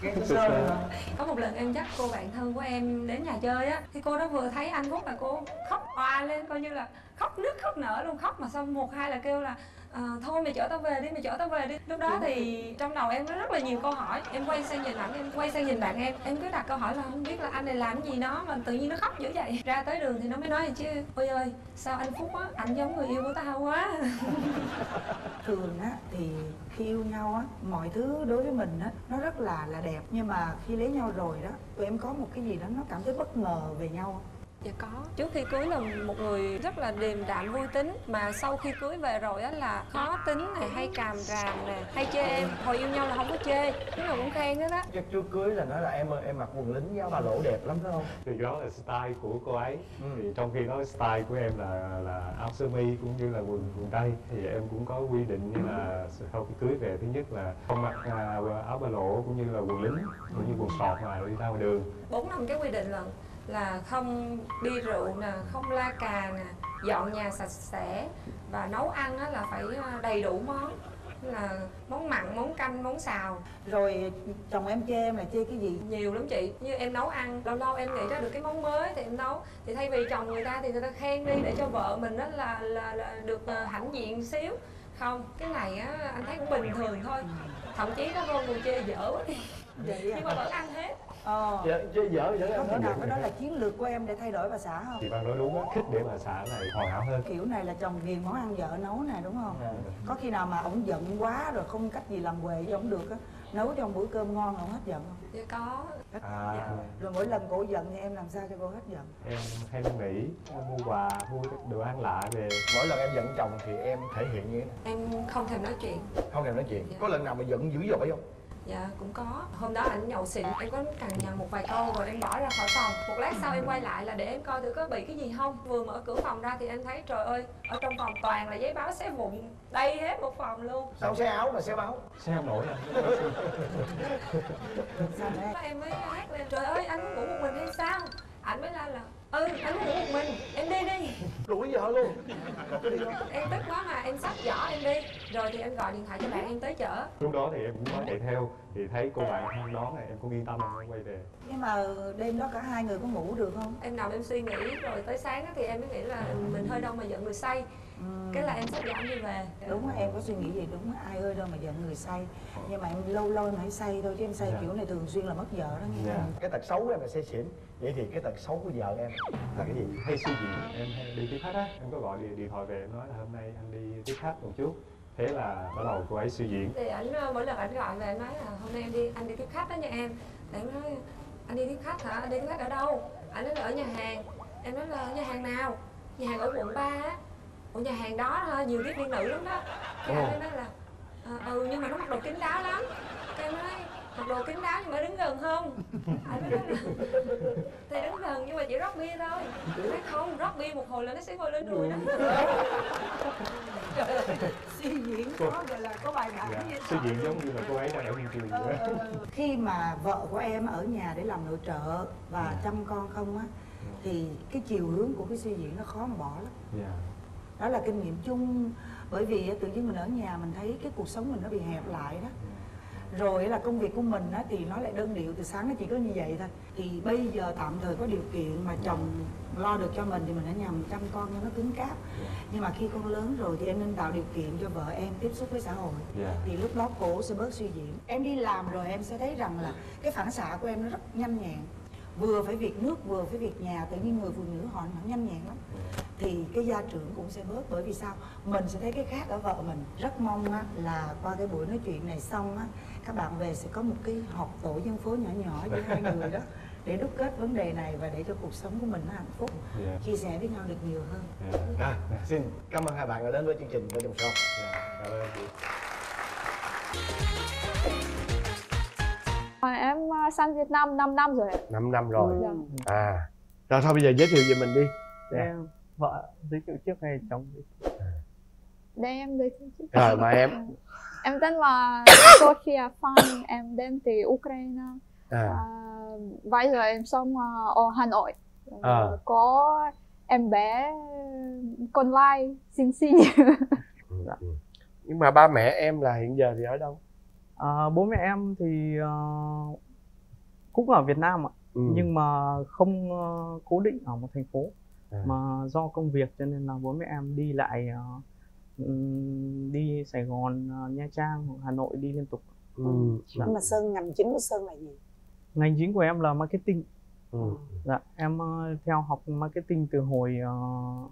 ghen sơ sơ. Có một lần em dắt cô bạn thân của em đến nhà chơi á Thì cô đó vừa thấy anh Phúc là cô khóc òa lên coi như là khóc nức khóc nở luôn Khóc mà xong một hai là kêu là "Ờ, Thôi mày chở tao về đi, mày chở tao về đi. Lúc đó thì trong đầu em có rất là nhiều câu hỏi Em quay sang nhìn ảnh, em quay sang nhìn bạn em Em cứ đặt câu hỏi là không biết là anh này làm gì nó Mà tự nhiên nó khóc dữ vậy? Ra tới đường thì nó mới nói chứ Ôi ơi, sao anh Phúc á, anh giống người yêu của tao quá. [laughs] [laughs] Thường á thì khi yêu nhau á mọi thứ đối với mình á nó rất là là đẹp. Nhưng mà khi lấy nhau rồi đó tụi em có một cái gì đó nó cảm thấy bất ngờ về nhau? Dạ có. Trước khi cưới là một người rất là điềm đạm vui tính. Mà sau khi cưới về rồi á là khó tính này hay càm ràm nè Hay chê em. Hồi yêu nhau là không có chê. Lúc nào cũng khen hết á. Chắc trước cưới là nói là em ơi em mặc quần lính với áo ba lỗ đẹp lắm phải không? thì đó là style của cô ấy. Ừ. thì trong khi đó style của em là là áo sơ mi cũng như là quần quần tây thì em cũng có quy định như là sau khi cưới về thứ nhất là không mặc à, áo ba lỗ cũng như là quần lính cũng như quần sọt mà đi ra ngoài đường. Bốn năm cái quy định là là không đi rượu nè không la cà nè dọn nhà sạch sẽ và nấu ăn á là phải à, đầy đủ món là món mặn món canh món xào. Rồi chồng em chê em là chê cái gì? Nhiều lắm chị như em nấu ăn lâu lâu em nghĩ ra được cái món mới thì em nấu. Thì thay vì chồng người ta thì người ta khen đi để cho vợ mình đó là là, là được à, hãnh diện xíu. Không cái này á anh thấy cũng bình thường thôi. Thậm chí có hôm người chê dở quá đi. Vậy nhưng mà vẫn ăn hết ờ. Dạ, chứ dở dở có em thể nào cái đó là chiến lược của em để thay đổi bà xã không? Thì bạn nói đúng á khích để bà xã này hoàn hảo hơn. Kiểu này là chồng ghiền món ăn vợ nấu nè đúng không? Dạ. có khi nào mà ổng giận quá rồi không cách gì làm quệ với ổng được á nấu cho một bữa cơm ngon ổng hết giận không? Dạ có. À, rồi mỗi lần cổ giận thì em làm sao cho cô hết giận? Em hay năn nỉ mua quà mua đồ ăn lạ về. Mỗi lần em giận chồng thì em thể hiện như thế em không thèm nói chuyện. Không thèm nói chuyện? Dạ. Có lần nào mà giận dữ dội không? Dạ cũng có. Hôm đó ảnh nhậu xịn em có cằn nhằn một vài câu rồi em bỏ ra khỏi phòng. Một lát sau em quay lại là để em coi thử có bị cái gì không. Vừa mở cửa phòng ra thì em thấy trời ơi ở trong phòng toàn là giấy báo xé vụn đầy hết một phòng luôn. Sao xé áo mà xé báo? xem nổi à? Em mới hát lên trời ơi anh ngủ một mình hay sao? Ảnh mới la là ừ anh ngủ một mình. Em đi đi. Đuổi vợ luôn? Đi không? em tức quá mà em xách giỏ em đi. Rồi thì em gọi điện thoại cho bạn em tới chở. Lúc đó thì em cũng có chạy theo thì thấy cô bạn không đón này em cũng yên tâm em quay về. Nhưng mà đêm đó cả hai người có ngủ được không? Em nằm em suy nghĩ rồi tới sáng á thì em mới nghĩ là mình hơi đâu mà giận người say cái là em xách giỏ em đi về. Đúng em có suy nghĩ gì đúng ai ơi đâu mà giận người say. Nhưng mà em lâu lâu em hãy say thôi chứ em say Dạ. kiểu này thường xuyên là mất vợ đó nghe Dạ. không? Cái tật xấu của em là say xỉn. Vậy thì cái tật xấu của vợ em là cái gì? hay suy diễn em hay đi tiếp khách á. Em có gọi điện, điện thoại về em nói là hôm nay anh đi tiếp khách một chút. Thế là bắt đầu cô ấy suy diễn. Thì ảnh ờ, mỗi lần ảnh gọi về anh nói là hôm nay em đi anh đi tiếp khách đó nha em. Thì em nói anh đi tiếp khách hả? Anh đi tiếp khách ở đâu? Anh nói là ở nhà hàng. Em nói là ở nhà hàng nào? Nhà hàng ở quận 3 á ủa nhà hàng đó hả? Nhiều tiếp viên nữ lắm đó. Cái anh nói là "Ờ, ừ nhưng mà nó mặc đồ kín đáo lắm. Cái em nói mặc đồ kín đáo nhưng mà đứng gần không? Anh nói là thì đứng gần nhưng mà chỉ rót bia thôi. Nói không rót bia một hồi là nó sẽ ngồi lên đùi đó. [laughs] Suy diễn có gọi là có bài bản dạ. với suy diễn giống như là cô ấy đang ở hiện trường vậy đó. Khi mà vợ của em ở nhà để làm nội trợ và chăm con không á thì cái chiều hướng của cái suy diễn nó khó mà bỏ lắm. Dạ đó là kinh nghiệm chung. Bởi vì tự nhiên mình ở nhà mình thấy cái cuộc sống mình nó bị hẹp lại đó. Rồi là công việc của mình á, thì nó lại đơn điệu từ sáng nó chỉ có như vậy thôi. Thì bây giờ tạm thời có điều kiện mà chồng lo được cho mình thì mình ở nhà mình chăm con cho nó cứng cáp. Nhưng mà khi con lớn rồi thì em nên tạo điều kiện cho vợ em tiếp xúc với xã hội. Dạ. thì lúc đó cổ sẽ bớt suy diễn. Em đi làm rồi em sẽ thấy rằng là cái phản xạ của em nó rất nhanh nhẹn vừa phải việc nước vừa phải việc nhà tự nhiên người phụ nữ họ nó nhanh nhẹn lắm. Thì cái gia trưởng cũng sẽ bớt bởi vì sao? Mình sẽ thấy cái khác ở vợ mình. Rất mong á, là qua cái buổi nói chuyện này xong á các bạn về sẽ có một cái họp tổ dân phố nhỏ nhỏ với hai [laughs] người đó để đúc kết vấn đề này và để cho cuộc sống của mình nó hạnh phúc. Dạ. chia sẻ với nhau được nhiều hơn. Dạ. À, xin cảm ơn hai bạn đã đến với chương trình Vợ chồng son dạ cảm ơn chị em à, sang Việt Nam 5 năm rồi ạ. 5 năm rồi Dạ. À Rồi thôi bây giờ giới thiệu về mình đi Em vợ giới thiệu trước hay chồng Đây em giới thiệu trước. Rồi mời em Em tên là Sofia Phan, em đến từ Ukraine. à. À, bây giờ em sống à, ở Hà Nội. À. Có em bé con lai xinh xinh. Ừ, ừ. Nhưng mà ba mẹ em là hiện giờ thì ở đâu? À, bố mẹ em thì ờ, cũng ở Việt Nam ạ Ừ. nhưng mà không ờ, cố định ở một thành phố À. mà do công việc cho nên là bố mẹ em đi lại ừm, đi Sài Gòn ờ, Nha Trang hoặc Hà Nội đi liên tục Ừ. nhưng mà sơn ngành chính của sơn là gì ngành chính của em là marketing Ừ. dạ em ờ, theo học marketing từ hồi ờ,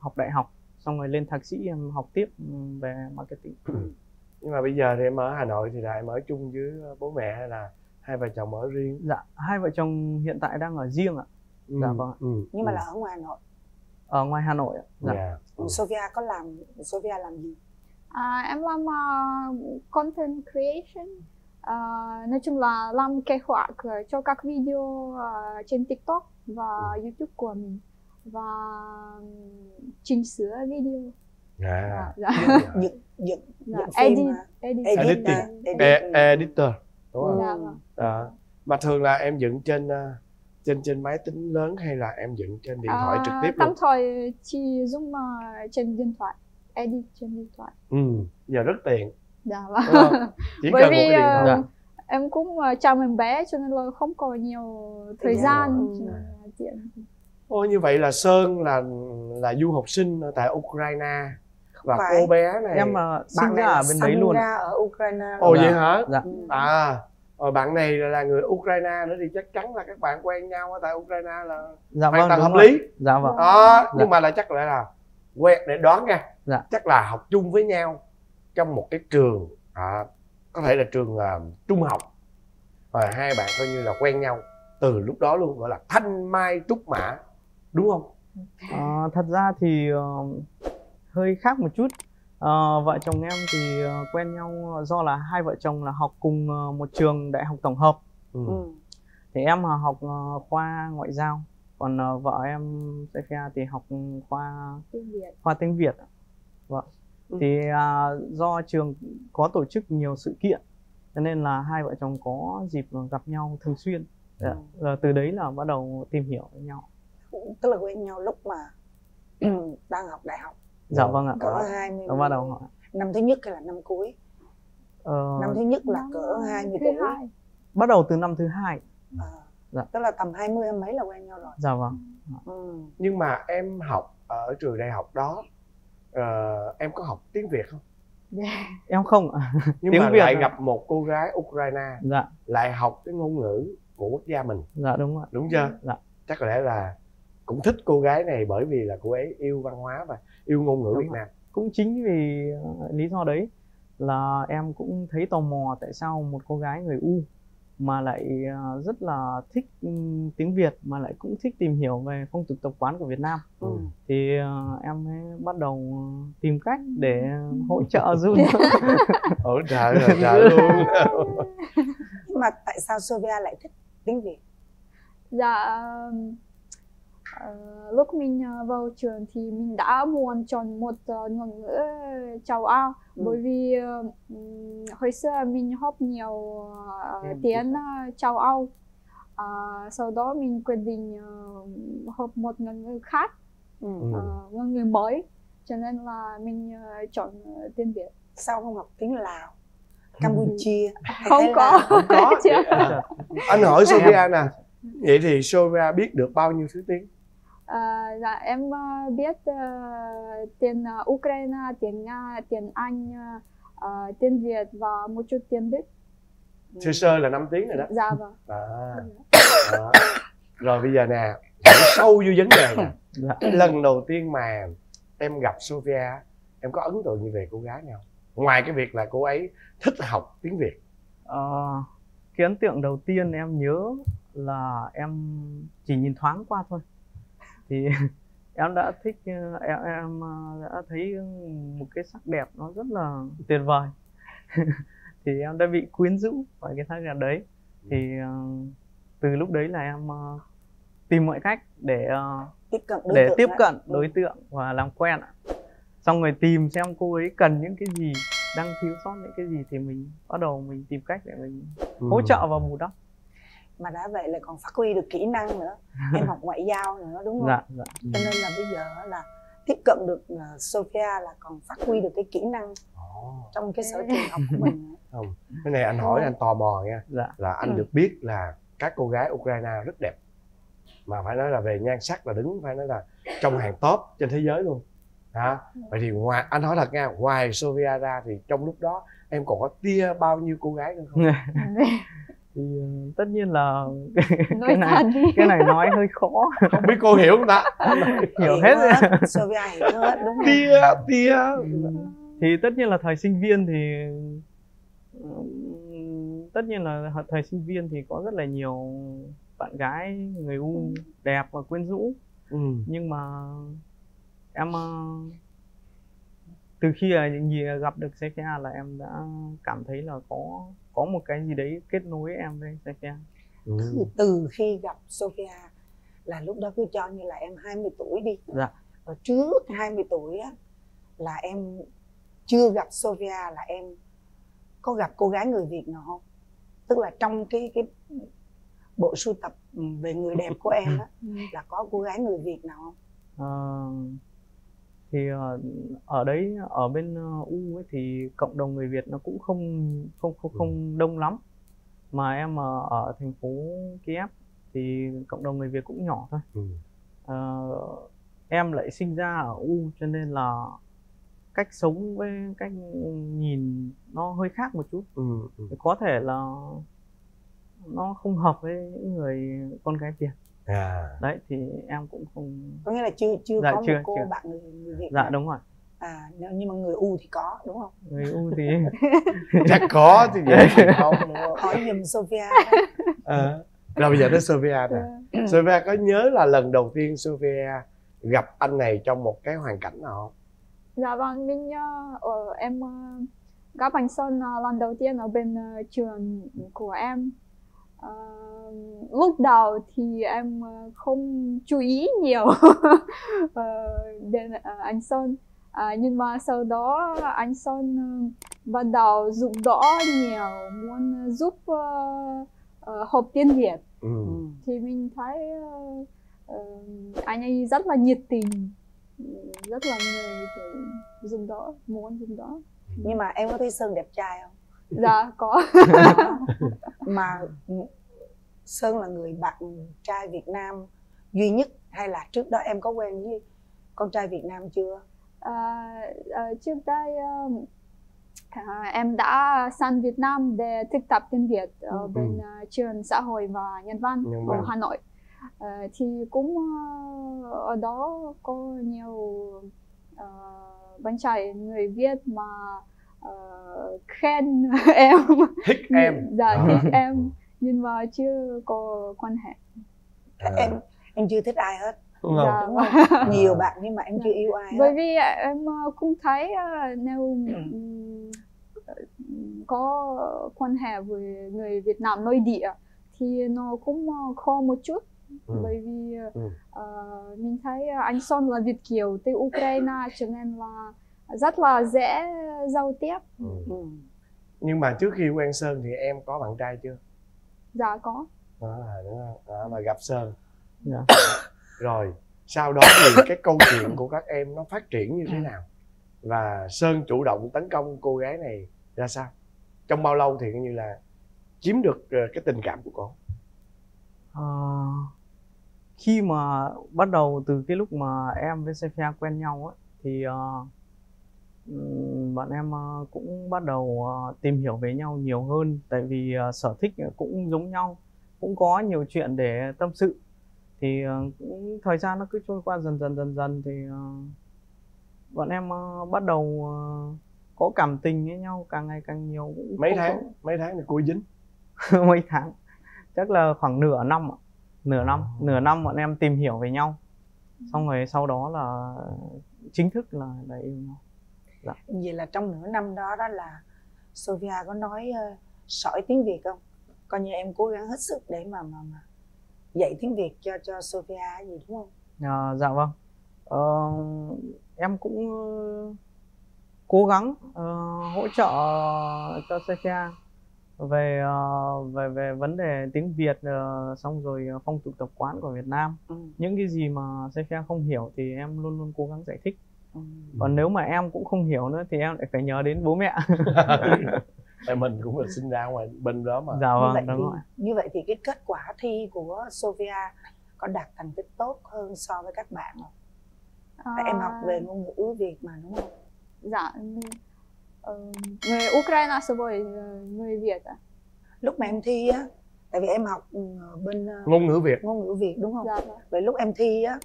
học đại học xong rồi lên thạc sĩ em học tiếp về marketing [clears throat] Nhưng mà bây giờ thì em ở Hà Nội thì là em ở chung với bố mẹ hay là hai vợ chồng ở riêng? Dạ, hai vợ chồng hiện tại đang ở riêng ạ. dạ vâng ạ. ừ, nhưng mà ừ. là ở ngoài Hà Nội ở ngoài Hà Nội ạ. dạ Dạ. ừ. Sophia có làm Sophia làm gì À, em làm uh, content creation À, nói chung là làm kế hoạch uh, cho các video uh, trên TikTok và YouTube của mình và um, chỉnh sửa video À. dạ. dựng dựng Dạ, dựng phim edit, edit. edit Editing. E- editor. Đúng không? Dạ. Đó. mà thường là em dựng trên ờ, trên trên máy tính lớn hay là em dựng trên điện thoại trực tiếp À, tạm luôn thời chỉ dùng uh, trên điện thoại edit trên điện thoại. Ừ giờ rất tiện. Dạ vâng. [laughs] Chỉ bởi cần một vì cái điện thoại. ờ, em cũng uh, chào em bé cho nên là không có nhiều thời gian cho nên là tiện. Ôi như vậy là Sơn là là du học sinh ở tại Ukraine và phải. cô bé này em mà bạn này ra ở bên đấy sinh luôn ra ở Ukraine Ồ Dạ. vậy hả? dạ À, rồi bạn này là người Ukraine nữa thì chắc chắn là các bạn quen nhau ở tại Ukraine là dạ hoàn vâng toàn đúng hợp rồi. lý. dạ vâng Đó, nhưng Dạ. mà là chắc lại là quen để đoán nha. Dạ. Chắc là học chung với nhau trong một cái trường à, có thể là trường à, trung học. Và hai bạn coi như là quen nhau từ lúc đó luôn gọi là thanh mai trúc mã. Đúng không? Ờ, thật ra thì ờ, hơi khác một chút Ờ, vợ chồng em thì ờ, quen nhau do là hai vợ chồng là học cùng ờ, một trường đại học tổng hợp Ừ. ừ. thì em học khoa ngoại giao còn vợ em Sophia thì học khoa tiếng Việt khoa tiếng Việt ạ. vâng Ừ. thì à, do trường có tổ chức nhiều sự kiện cho nên là hai vợ chồng có dịp gặp nhau thường xuyên Dạ. Rồi từ đấy là bắt đầu tìm hiểu với nhau tức là quen nhau lúc mà [clears throat] đang học đại học dạ vâng ạ. cỡ hai mươi Nó bắt đầu hỏi năm thứ nhất hay là năm cuối? Ờ, năm thứ nhất là cỡ hai mươi tuổi. hai. bắt đầu từ năm thứ hai. À. Dạ. tức là tầm hai mươi mấy là quen nhau rồi. Dạ vâng. Ừ. Nhưng mà em học ở trường đại học đó ờ, em có học tiếng Việt không? em không. Ạ [laughs] Nhưng Tiếng mà Việt lại ạ. gặp một cô gái Ukraine dạ. lại học cái ngôn ngữ của quốc gia mình. Dạ đúng ạ đúng chưa? Dạ. Chắc có lẽ là cũng thích cô gái này bởi vì là cô ấy yêu văn hóa và yêu ngôn ngữ Đúng Việt. Nam. Cũng chính vì ờ, lý do đấy là em cũng thấy tò mò tại sao một cô gái người U mà lại ờ, rất là thích ừm, tiếng Việt mà lại cũng thích tìm hiểu về phong tục tập quán của Việt Nam. Ừ. thì ờ, em mới bắt đầu tìm cách để [laughs] hỗ trợ giúp. Hỗ trợ hỗ trợ luôn. [laughs] Nhưng mà tại sao Sophia lại thích tiếng Việt? Dạ ờ, lúc mình ờ, vào trường thì mình đã muốn chọn một ờ, ngôn ngữ châu Âu Ừ. bởi vì ừm, hồi xưa mình học nhiều tiếng châu Âu Ờ, sau đó mình quyết định học một ngôn ngữ khác ừ. ờ, ngôn ngữ mới. Cho nên là mình chọn tiếng Việt. Sao không học tiếng Lào Campuchia hay không có. Không có. Chưa. anh hỏi Sophia nè. Vậy thì Sophia biết được bao nhiêu thứ tiếng À, dạ em ờ, biết ờ, tiếng Ukraine, tiếng Nga, tiếng Anh, ờ, tiếng Việt và một chút tiếng Đức. sơ sơ là 5 tiếng rồi đó Dạ vâng. à, đó. rồi bây giờ nè sâu vô vấn đề nè [coughs] Dạ. lần đầu tiên mà em gặp Sophia em có ấn tượng gì về cô gái nào ngoài cái việc là cô ấy thích học tiếng Việt Ờ, cái ấn tượng đầu tiên em nhớ là em chỉ nhìn thoáng qua thôi thì [laughs] em đã thích ờ, em em ờ, đã thấy một cái sắc đẹp nó rất là tuyệt vời. [laughs] Thì em đã bị quyến rũ bởi cái sắc đẹp đấy. Thì ờ, từ lúc đấy là em tìm mọi cách để tiếp cận đối để tượng tiếp đó. cận Ừ. đối tượng và làm quen ạ. Xong rồi tìm xem cô ấy cần những cái gì đang thiếu sót những cái gì thì mình bắt đầu mình tìm cách để mình hỗ trợ và bù đắp mà đã vậy lại còn phát huy được kỹ năng nữa. Em [laughs] học ngoại giao nữa đúng không? Dạ dạ. Cho nên là bây giờ là tiếp cận được ờ, Sophia là còn phát huy được cái kỹ năng trong cái sở trường học của mình. [laughs] Không cái này anh hỏi anh tò mò nha. Dạ. Là anh Ừ. được biết là các cô gái Ukraine rất đẹp mà phải nói là về nhan sắc là đứng phải nói là trong hàng top trên thế giới luôn. Hả? Vậy thì ngoài anh hỏi thật nha ngoài Sophia ra thì trong lúc đó em còn có tia bao nhiêu cô gái nữa không [laughs] thì ờ, tất nhiên là [laughs] cái này cái này nói hơi khó. [laughs] Không biết cô hiểu không ta? Hiểu hết. rồi. Đúng tia tia. Thì tất nhiên là thời sinh viên thì tất nhiên là thời sinh viên thì có rất là nhiều bạn gái người u đẹp và quyến rũ. Ừ. nhưng mà em ờ, từ khi là nhìn gặp được Sefia là em đã cảm thấy là có có một cái gì đấy kết nối em với Sefia Ừ. Từ- từ khi gặp Sophia là lúc đó cứ cho như là em 20 tuổi đi. Dạ. Và trước 20 tuổi á là em chưa gặp Sophia là em có gặp cô gái người Việt nào không? Tức là trong cái cái bộ sưu tập về người đẹp của em á là có cô gái người Việt nào không? Ờ, thì ờ, ở đấy ở bên ờ, U ấy thì cộng đồng người Việt nó cũng không không không, không đông lắm mà em ở, ở thành phố Kiev thì cộng đồng người Việt cũng nhỏ thôi Ừ. Ờ, em lại sinh ra ở U cho nên là cách sống với cách nhìn nó hơi khác một chút Ừ. Ừ. có thể là nó không hợp với những người con gái Việt À. đấy thì em cũng không có nghĩa là chưa chưa Dạ, có chưa, một cô chưa. bạn người, người Việt dạ nào. đúng rồi à nhưng mà người U thì có đúng không người U thì [laughs] chắc có chứ vậy thì không [laughs] hỏi giùm Sophia à. rồi bây giờ tới Sophia nè Sophia có nhớ là lần đầu tiên Sophia gặp anh này trong một cái hoàn cảnh nào không Dạ vâng, mình ờ, ờ, em ờ, gặp anh Sơn ờ, lần đầu tiên ở bên ờ, trường của em. Ờ, lúc đầu thì em ờ, không chú ý nhiều [laughs] ờ, đến ờ, anh Sơn. À, nhưng mà sau đó anh Sơn bắt đầu giúp đỡ nhiều, muốn giúp ờ, ờ, học tiếng Việt. ừ. Thì mình thấy ờ, ờ, anh ấy rất là nhiệt tình rất là người kiểu giúp đỡ muốn giúp đỡ nhưng mà em có thấy Sơn đẹp trai không dạ có [laughs] [laughs] mà Sơn là người bạn trai Việt Nam duy nhất hay là trước đó em có quen với con trai Việt Nam chưa? À, à, trước đây um, à, em đã sang Việt Nam để thực tập tiếng Việt ở Ừ. bên à, trường xã hội và nhân văn Nhân ở. Hà Nội. À, thì cũng à, ở đó có nhiều à, bạn trai người Việt mà à, khen [laughs] em. Thích em. Dạ thích em nhưng mà chưa có quan hệ. Em em chưa thích ai hết. Đúng Dạ, đúng không nhiều bạn nhưng mà em chưa yêu ai bởi hết. vì em ờ, cũng thấy ờ, nếu ừm, có quan hệ với người Việt Nam nội địa thì nó cũng khó một chút. Ừ. bởi vì Ừ. ờ, mình thấy anh Son là Việt kiều từ Ukraine cho nên là rất là dễ giao tiếp. Ừ. Ừ. nhưng mà trước khi quen Sơn thì em có bạn trai chưa dạ có. Đó là đúng không? Đó là gặp Sơn. Dạ. rồi sau đó thì cái câu chuyện của các em nó phát triển như thế nào? Và Sơn chủ động tấn công cô gái này ra sao? Trong bao lâu thì coi như là chiếm được ờ, cái tình cảm của cô? Ờ, khi mà bắt đầu từ cái lúc mà em với Sophia quen nhau ấy, thì ờ, ừm, bọn em ờ, cũng bắt đầu ờ, tìm hiểu về nhau nhiều hơn. Tại vì ờ, sở thích cũng giống nhau cũng có nhiều chuyện để tâm sự. Thì cũng thời gian nó cứ trôi qua dần dần dần dần thì bọn em bắt đầu có cảm tình với nhau càng ngày càng nhiều cũng mấy tháng? có- mấy tháng thì cua dính? [laughs] Mấy tháng? Chắc là khoảng nửa năm ạ. nửa năm nửa năm bọn em tìm hiểu về nhau. Xong rồi sau đó là chính thức là là yêu nhau dạ. vậy là trong nửa năm đó đó là Sophia có nói uh, sỏi tiếng Việt không coi như em cố gắng hết sức để mà mà, mà dạy tiếng Việt cho cho Sophia gì đúng không À, dạ vâng Ờ, em cũng cố gắng ờ, hỗ trợ cho Sophia về ờ, về về vấn đề tiếng Việt ờ, xong rồi phong tục tập quán của Việt Nam ừ. những cái gì mà Sophia không hiểu thì em luôn luôn cố gắng giải thích. Còn nếu mà em cũng không hiểu nữa thì em lại phải nhờ đến bố mẹ. [laughs] Tại mình cũng là sinh ra ngoài bên đó mà. Dạ như vậy vâng đúng thì rồi. như vậy thì cái kết quả thi của Sophia có đạt thành tích tốt hơn so với các bạn không? Tại em học về ngôn ngữ Việt mà đúng không? dạ ờ, người Ukraine so với ờ, người Việt ạ. Lúc mà em thi á, tại vì em học ừ, bên ờ, ngôn ngữ Việt. ngôn ngữ Việt đúng không? dạ vâng. Vậy lúc em thi á,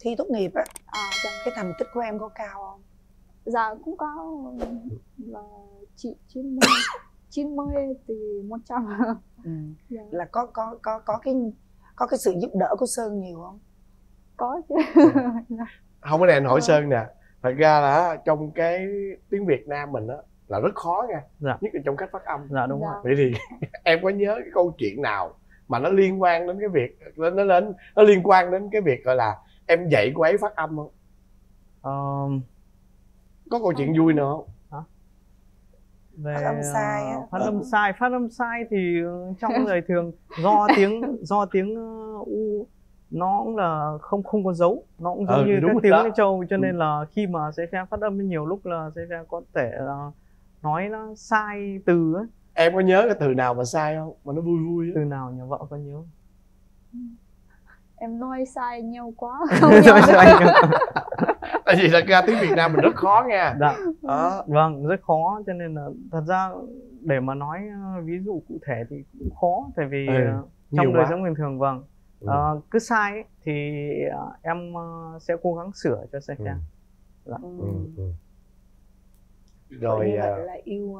thi tốt nghiệp á, à, dạ. cái thành tích của em có cao không? dạ cũng có là chị chín mươi chín mươi từ một trăm Ừ. dạ. Là có có có có cái có cái sự giúp đỡ của sơn nhiều không có chứ [laughs] không có này anh hỏi sơn nè thật ra là trong cái tiếng việt nam mình á là rất khó nha dạ. nhất là trong cách phát âm dạ đúng Dạ. rồi vậy thì [laughs] em có nhớ cái câu chuyện nào mà nó liên quan đến cái việc nó nó đến nó liên quan đến cái việc gọi là em dạy cô ấy phát âm không? Ờ, có câu chuyện vui nữa không? Về Phát âm sai á. ờ, phát âm sai phát âm sai thì ờ, trong lời thường do [laughs] tiếng do tiếng ờ, u nó cũng là không không có dấu. Nó cũng giống Ừ, như đúng các tiếng đó. Châu cho nên là khi mà sẽ pha phát âm nhiều lúc là sẽ pha có thể là nói nó sai từ ấy. em có nhớ cái từ nào mà sai không? Mà nó vui vui á. Từ nào nhà vợ có nhớ em nói sai nhiều quá [laughs] Nói sai nhiều. tại vì thật ra tiếng việt nam mình rất khó nha dạ đó vâng rất khó cho nên là thật ra để mà nói ờ, ví dụ cụ thể thì cũng khó tại vì Ừ, ờ, trong đời sống bình thường vâng Ừ. Ờ, cứ sai ấy, thì em sẽ cố gắng sửa cho xe Ừ. dạ. ừ, ừ. Rồi rồi như à, vậy là yêu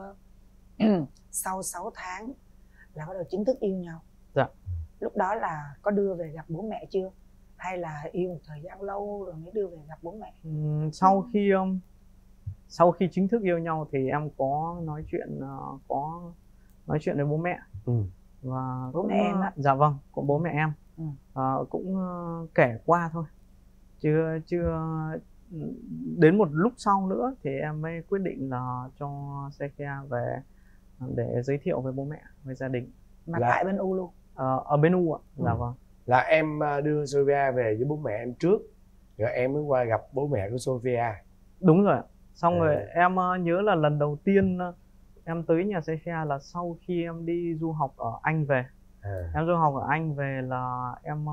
[clears throat] sau 6 tháng là bắt đầu chính thức yêu nhau. Dạ. Lúc đó là có đưa về gặp bố mẹ chưa? Hay là yêu một thời gian lâu rồi mới đưa về gặp bố mẹ? Ừm, sau khi um, sau khi chính thức yêu nhau thì em có nói chuyện ờ, có nói chuyện với bố mẹ ừ. và Bố cũng, mẹ em á? dạ vâng của bố mẹ em Ừ. Ờ, cũng ờ, kể qua thôi chưa chưa đến một lúc sau nữa thì em mới quyết định là cho Sekia về để giới thiệu với bố mẹ với gia đình Mà Là- tại bên U luôn. Ờ, ở bên U ạ dạ Ừ. vâng là em à, đưa Sophia về với bố mẹ em trước rồi em mới qua gặp bố mẹ của Sophia đúng rồi xong À. rồi em ờ, nhớ là lần đầu tiên ờ, em tới nhà Sekia là sau khi em đi du học ở Anh về à. em du học ở Anh về là em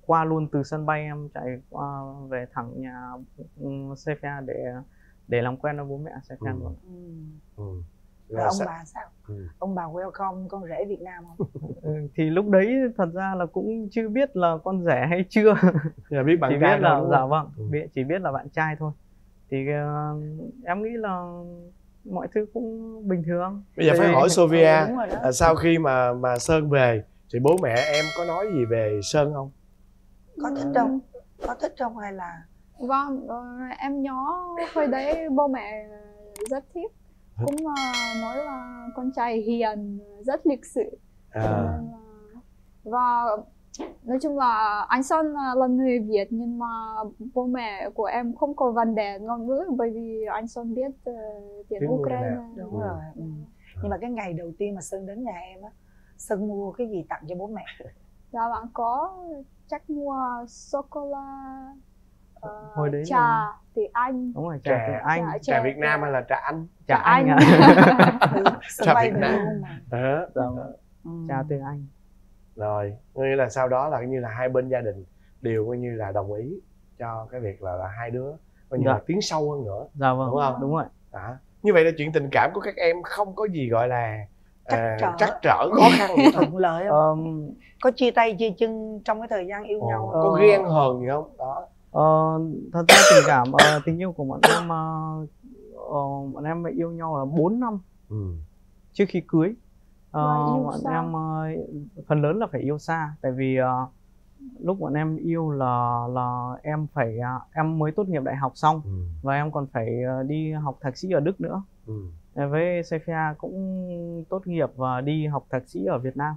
qua luôn từ sân bay em chạy qua về thẳng nhà um, Sephia để để làm quen với bố mẹ Sephia Ừ. Ừ. Ừ. Rồi ông sa- bà sao? Ừ. Ông bà welcome con rể Việt Nam không? [laughs] ừ, thì lúc đấy thật ra là cũng chưa biết là con rể hay chưa [laughs] Là biết bạn chỉ trai biết là dạ vâng Ừ. chỉ biết là bạn trai thôi thì ờ, em nghĩ là mọi thứ cũng bình thường bây giờ phải hỏi Sophia Ừ, là sau khi mà mà Sơn về thì bố mẹ em có nói gì về Sơn không Có thích không? Có thích không hay là Vâng, ờ, em nhớ hồi đấy bố mẹ rất thích cũng ờ, nói là con trai hiền rất lịch sự. À, là- và nói chung là anh Sơn là người Việt nhưng mà bố mẹ của em không có vấn đề ngôn ngữ bởi vì anh Sơn biết ờ, tiếng Tiếng Ukraine. Đúng rồi. Ừ. Nhưng mà cái ngày đầu tiên mà Sơn đến nhà em á, Sơn mua cái gì tặng cho bố mẹ? Dạ bạn có chắc mua sô cô la. ờ, Hồi đấy trà là- tiếng Anh đúng rồi trà Trà- từ Anh Trà- trà Việt Nam hay là trà Anh trà trà Anh Anh. ạ [laughs] Ừ, Trà Việt Nam. Đó. Dạ, Ừ. trà từ Anh rồi nghĩa là sau đó là coi như là hai bên gia đình đều coi như là đồng ý cho cái việc là, là hai đứa coi như Dạ. là tiến sâu hơn nữa dạ vâng Đúng không? đúng rồi đó. như vậy là chuyện tình cảm của các em không có gì gọi là Trắc à, trở. trắc trở khó khăn thuận lợi không? Ờm, Có chia tay chia chân trong cái thời gian yêu nhau Ồ, không? có ghen hờn gì không đó Ờ, thật ra tình cảm ờ, tình yêu của bọn em ờ, ờ, bọn em yêu nhau là 4 năm ừ. trước khi cưới Ờ, yêu bọn xa. em ờ, phần lớn là phải yêu xa tại vì ờ, lúc bọn em yêu là là em phải em mới tốt nghiệp đại học xong Ừ. và em còn phải đi học thạc sĩ ở Đức nữa Ừ. Với Sophia cũng tốt nghiệp và đi học thạc sĩ ở Việt Nam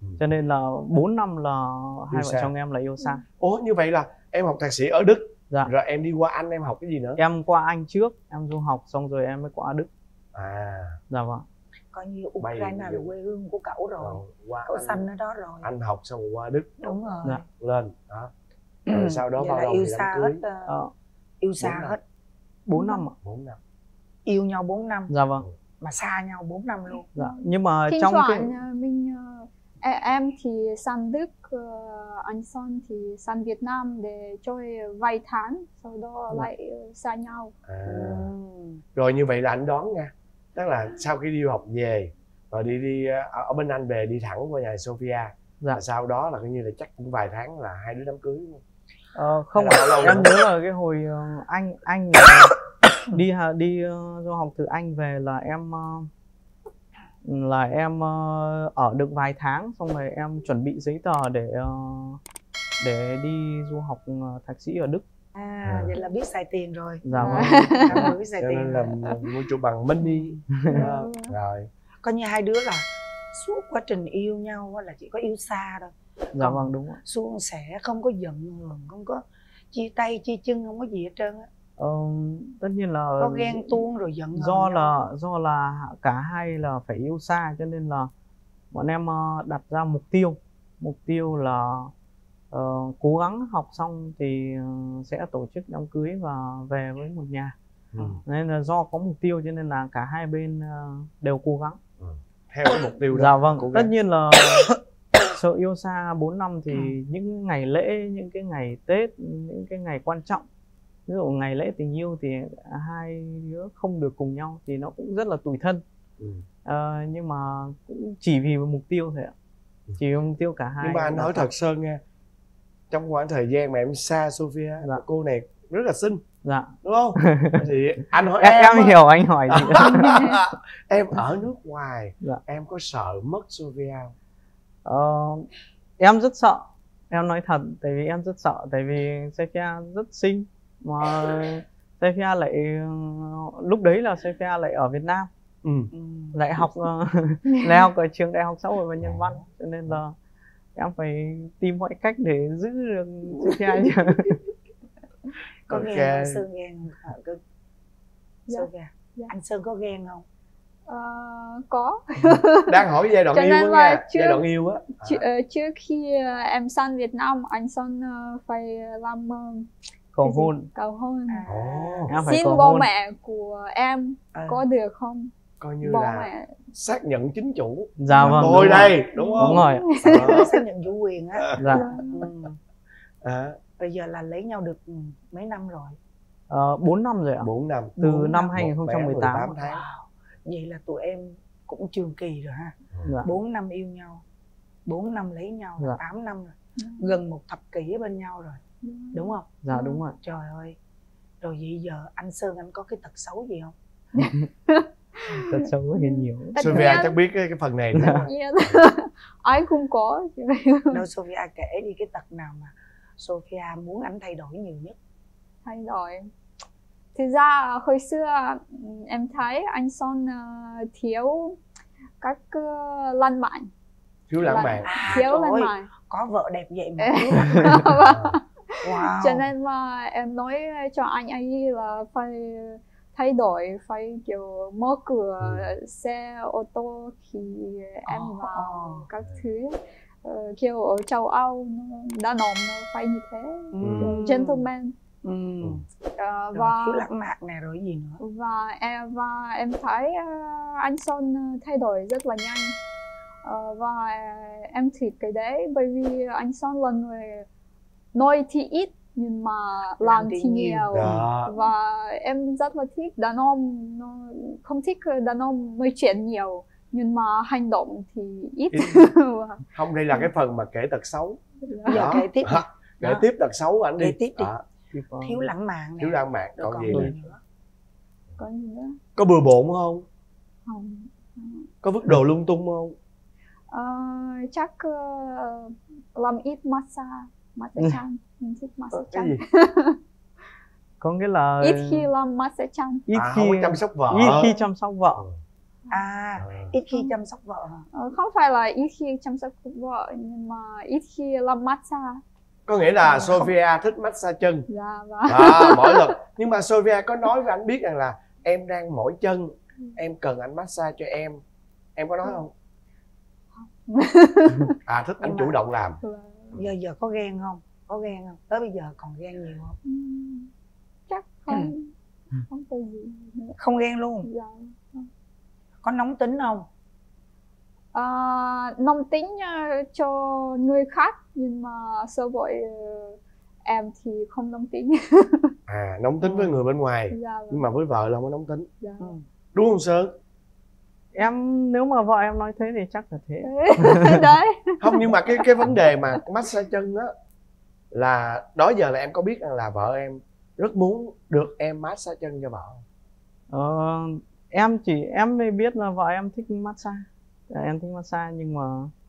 Ừ. cho nên là 4 năm là hai vợ chồng em là yêu xa ủa như vậy là em học thạc sĩ ở Đức. Dạ. Rồi em đi qua Anh em học cái gì nữa? Em qua Anh trước em du học xong rồi em mới qua Đức. À. Dạ vâng. Coi như Ukraine là quê hương của cậu rồi. rồi qua Cậu Anh, sanh ở đó rồi. Anh học xong rồi qua Đức. Đúng rồi. Dạ. lên đó. Rồi sau đó Vậy bao là lâu yêu thì xa đám cưới. hết ờ, Ờ, yêu Bốn xa năm. hết. 4 năm ạ bốn năm. Yêu nhau 4 năm. Dạ vâng. Mà xa nhau 4 năm luôn. Dạ. Nhưng mà thỉnh trong cái ờ, mình em thì sang Đức ờ, anh Sơn thì sang Việt Nam để chơi vài tháng sau đó Dạ. lại ờ, xa nhau à. Ừ. rồi như vậy là anh đón nha tức là sau khi đi du học về rồi đi đi ờ, ở bên anh về đi thẳng qua nhà Sophia Dạ. Và sau đó là coi như là chắc cũng vài tháng là hai đứa đám cưới đúng không? Ờ, không bao lâu em nhớ là cái hồi anh anh [coughs] đi đi du học từ Anh về là em là em ờ, ở được vài tháng xong rồi em chuẩn bị giấy tờ để ờ, để đi du học ờ, thạc sĩ ở Đức. à vậy là biết xài tiền rồi Dạ vâng. Cảm ơn biết xài cho tiền nên rồi. là mua trụ bằng mini Đó, [laughs] rồi coi như hai đứa là suốt quá trình yêu nhau á là chỉ có yêu xa thôi Dạ vâng đúng ạ. suôn sẻ không có giận hờn không có chia tay chia chân không có gì hết trơn á Ờ, tất nhiên là có ghen tuông rồi giận hờn do nhau. là do là cả hai là phải yêu xa cho nên là bọn em ờ, đặt ra mục tiêu mục tiêu là ờ, cố gắng học xong thì ờ, sẽ tổ chức đám cưới và về với một nhà Ừ. nên là do có mục tiêu cho nên là cả hai bên đều cố gắng theo cái mục tiêu đó dạ vâng cố tất gắng. nhiên là [coughs] sợ yêu xa 4 năm thì những ngày lễ những cái ngày tết những cái ngày quan trọng ví dụ ngày lễ tình yêu thì hai đứa không được cùng nhau thì nó cũng rất là tủi thân. Ừ. Ờ, nhưng mà cũng chỉ vì một mục tiêu thôi ạ. Chỉ vì mục tiêu cả hai nhưng mà anh nói thật sơn nha trong khoảng thời gian mà em xa Sophia cô này rất là xinh. Dạ. Đúng không? [laughs] Thì anh hỏi em, em, hiểu anh hỏi gì? [laughs] Em ở nước ngoài Dạ. em có sợ mất Sophia Ờ, em rất sợ. Em nói thật tại vì em rất sợ tại vì Sophia rất xinh mà Sophia lại lúc đấy là Sophia lại ở Việt Nam. Ừ. lại học ờ, [laughs] lại học ở trường đại học xã hội và nhân văn. Cho nên là em phải tìm mọi cách để giữ được Sophia chứ. [laughs] Có Ok. ghen anh Sơn ghen hả? Cứ- Dạ. Ghen. anh Sơn có ghen không? Ờ, có. Đang hỏi giai đoạn Cho yêu nha. giai đoạn yêu á. Trước, ờ, trước khi em sang Việt Nam anh Sơn phải làm cầu hôn. Cầu hôn. Em phải xin bố hôn. mẹ của em có được không? Coi như bố là mẹ. xác nhận chính chủ. Dạ vâng tôi đây rồi. đúng không? đúng rồi Đó. xác nhận chủ quyền á. Dạ. Ừ. à, bây giờ là lấy nhau được ừ, mấy năm rồi? Ờ, 4 năm rồi ạ. 4 năm. Từ Bốn năm năm. 2018 18 tháng. Vậy là tụi em cũng trường kỳ rồi ha. Dạ. 4 năm yêu nhau 4 năm lấy nhau Dạ. 8 năm rồi. Gần một thập kỷ bên nhau rồi đúng. Không? Dạ đúng rồi. Trời ơi. Rồi vậy giờ anh Sơn anh có cái tật xấu gì không? [laughs] Thật xấu thì nhiều. Sophia chắc biết cái, cái phần này tất [laughs] không? nhiên ai cũng có. Đâu Sophia kể đi cái tật nào mà Sophia muốn anh thay đổi nhiều nhất. Thay đổi. Thực ra hồi xưa em thấy anh Son ờ, thiếu các uh, lan mạn thiếu lãng mạn. À, thiếu ơi, mạn có vợ đẹp vậy mà [laughs] Wow. cho nên mà em nói cho anh ấy là phải thay đổi phải kiểu mở cửa xe ô tô khi em Ồ, vào các thứ. Ờ, kiểu ở châu Âu nó đàn ông nó phải như thế. Kiểu gentleman. Ừ. Rồi, và thiếu lãng mạn này rồi gì nữa? và em và em thấy ờ, anh Son thay đổi rất là nhanh. Ờ, và em thích cái đấy bởi vì anh Son là người nói thì ít nhưng mà làm thì nhiều. Đó. và em rất là thích đàn ông nó không thích đàn ông nói chuyện nhiều nhưng mà hành động thì ít. [laughs] Không đây là cái phần mà kể tật xấu. Giờ Đó. kể tiếp. Hả? kể Đó. tiếp tật xấu anh đi. Kể tiếp đi. Đó. thiếu lãng mạn này thiếu lãng mạn. Rồi còn gì nữa? nữa? Có gì nữa? Có bừa bộn không? Không. Có vứt đồ lung tung không? Ờ, chắc ờ, làm ít massage massage chân mình thích massage cái chân gì có nghĩa là ít khi làm massage chân ít À, khi không chăm sóc vợ. ít khi chăm sóc vợ à ít khi chăm sóc vợ hả Ờ, không phải là ít khi chăm sóc vợ nhưng mà ít khi làm massage có nghĩa là Sophia thích massage chân. Dạ và à, mỗi lần. Nhưng mà Sophia có nói với anh biết rằng là em đang mỏi chân. Em cần anh massage cho em. Em có nói không? [laughs] À thích anh chủ động làm giờ giờ có ghen không? Có ghen không? Tới bây giờ còn ghen nhiều không? Chắc không. Không có gì nữa. Không ghen luôn? Dạ có nóng tính không? Ờ, nóng tính ờ, cho người khác nhưng mà sơ với ờ, em thì không nóng tính. À nóng tính với người bên ngoài dạ nhưng mà với vợ là không có nóng tính. Dạ. Đúng không sơn em nếu mà vợ em nói thế thì chắc là thế. [laughs] Đấy. Không nhưng mà cái cái vấn đề mà massage chân á là đó giờ là em có biết rằng là vợ em rất muốn được em massage chân cho vợ không? ờ, em chỉ em mới biết là vợ em thích massage. Dạ, em thích massage nhưng mà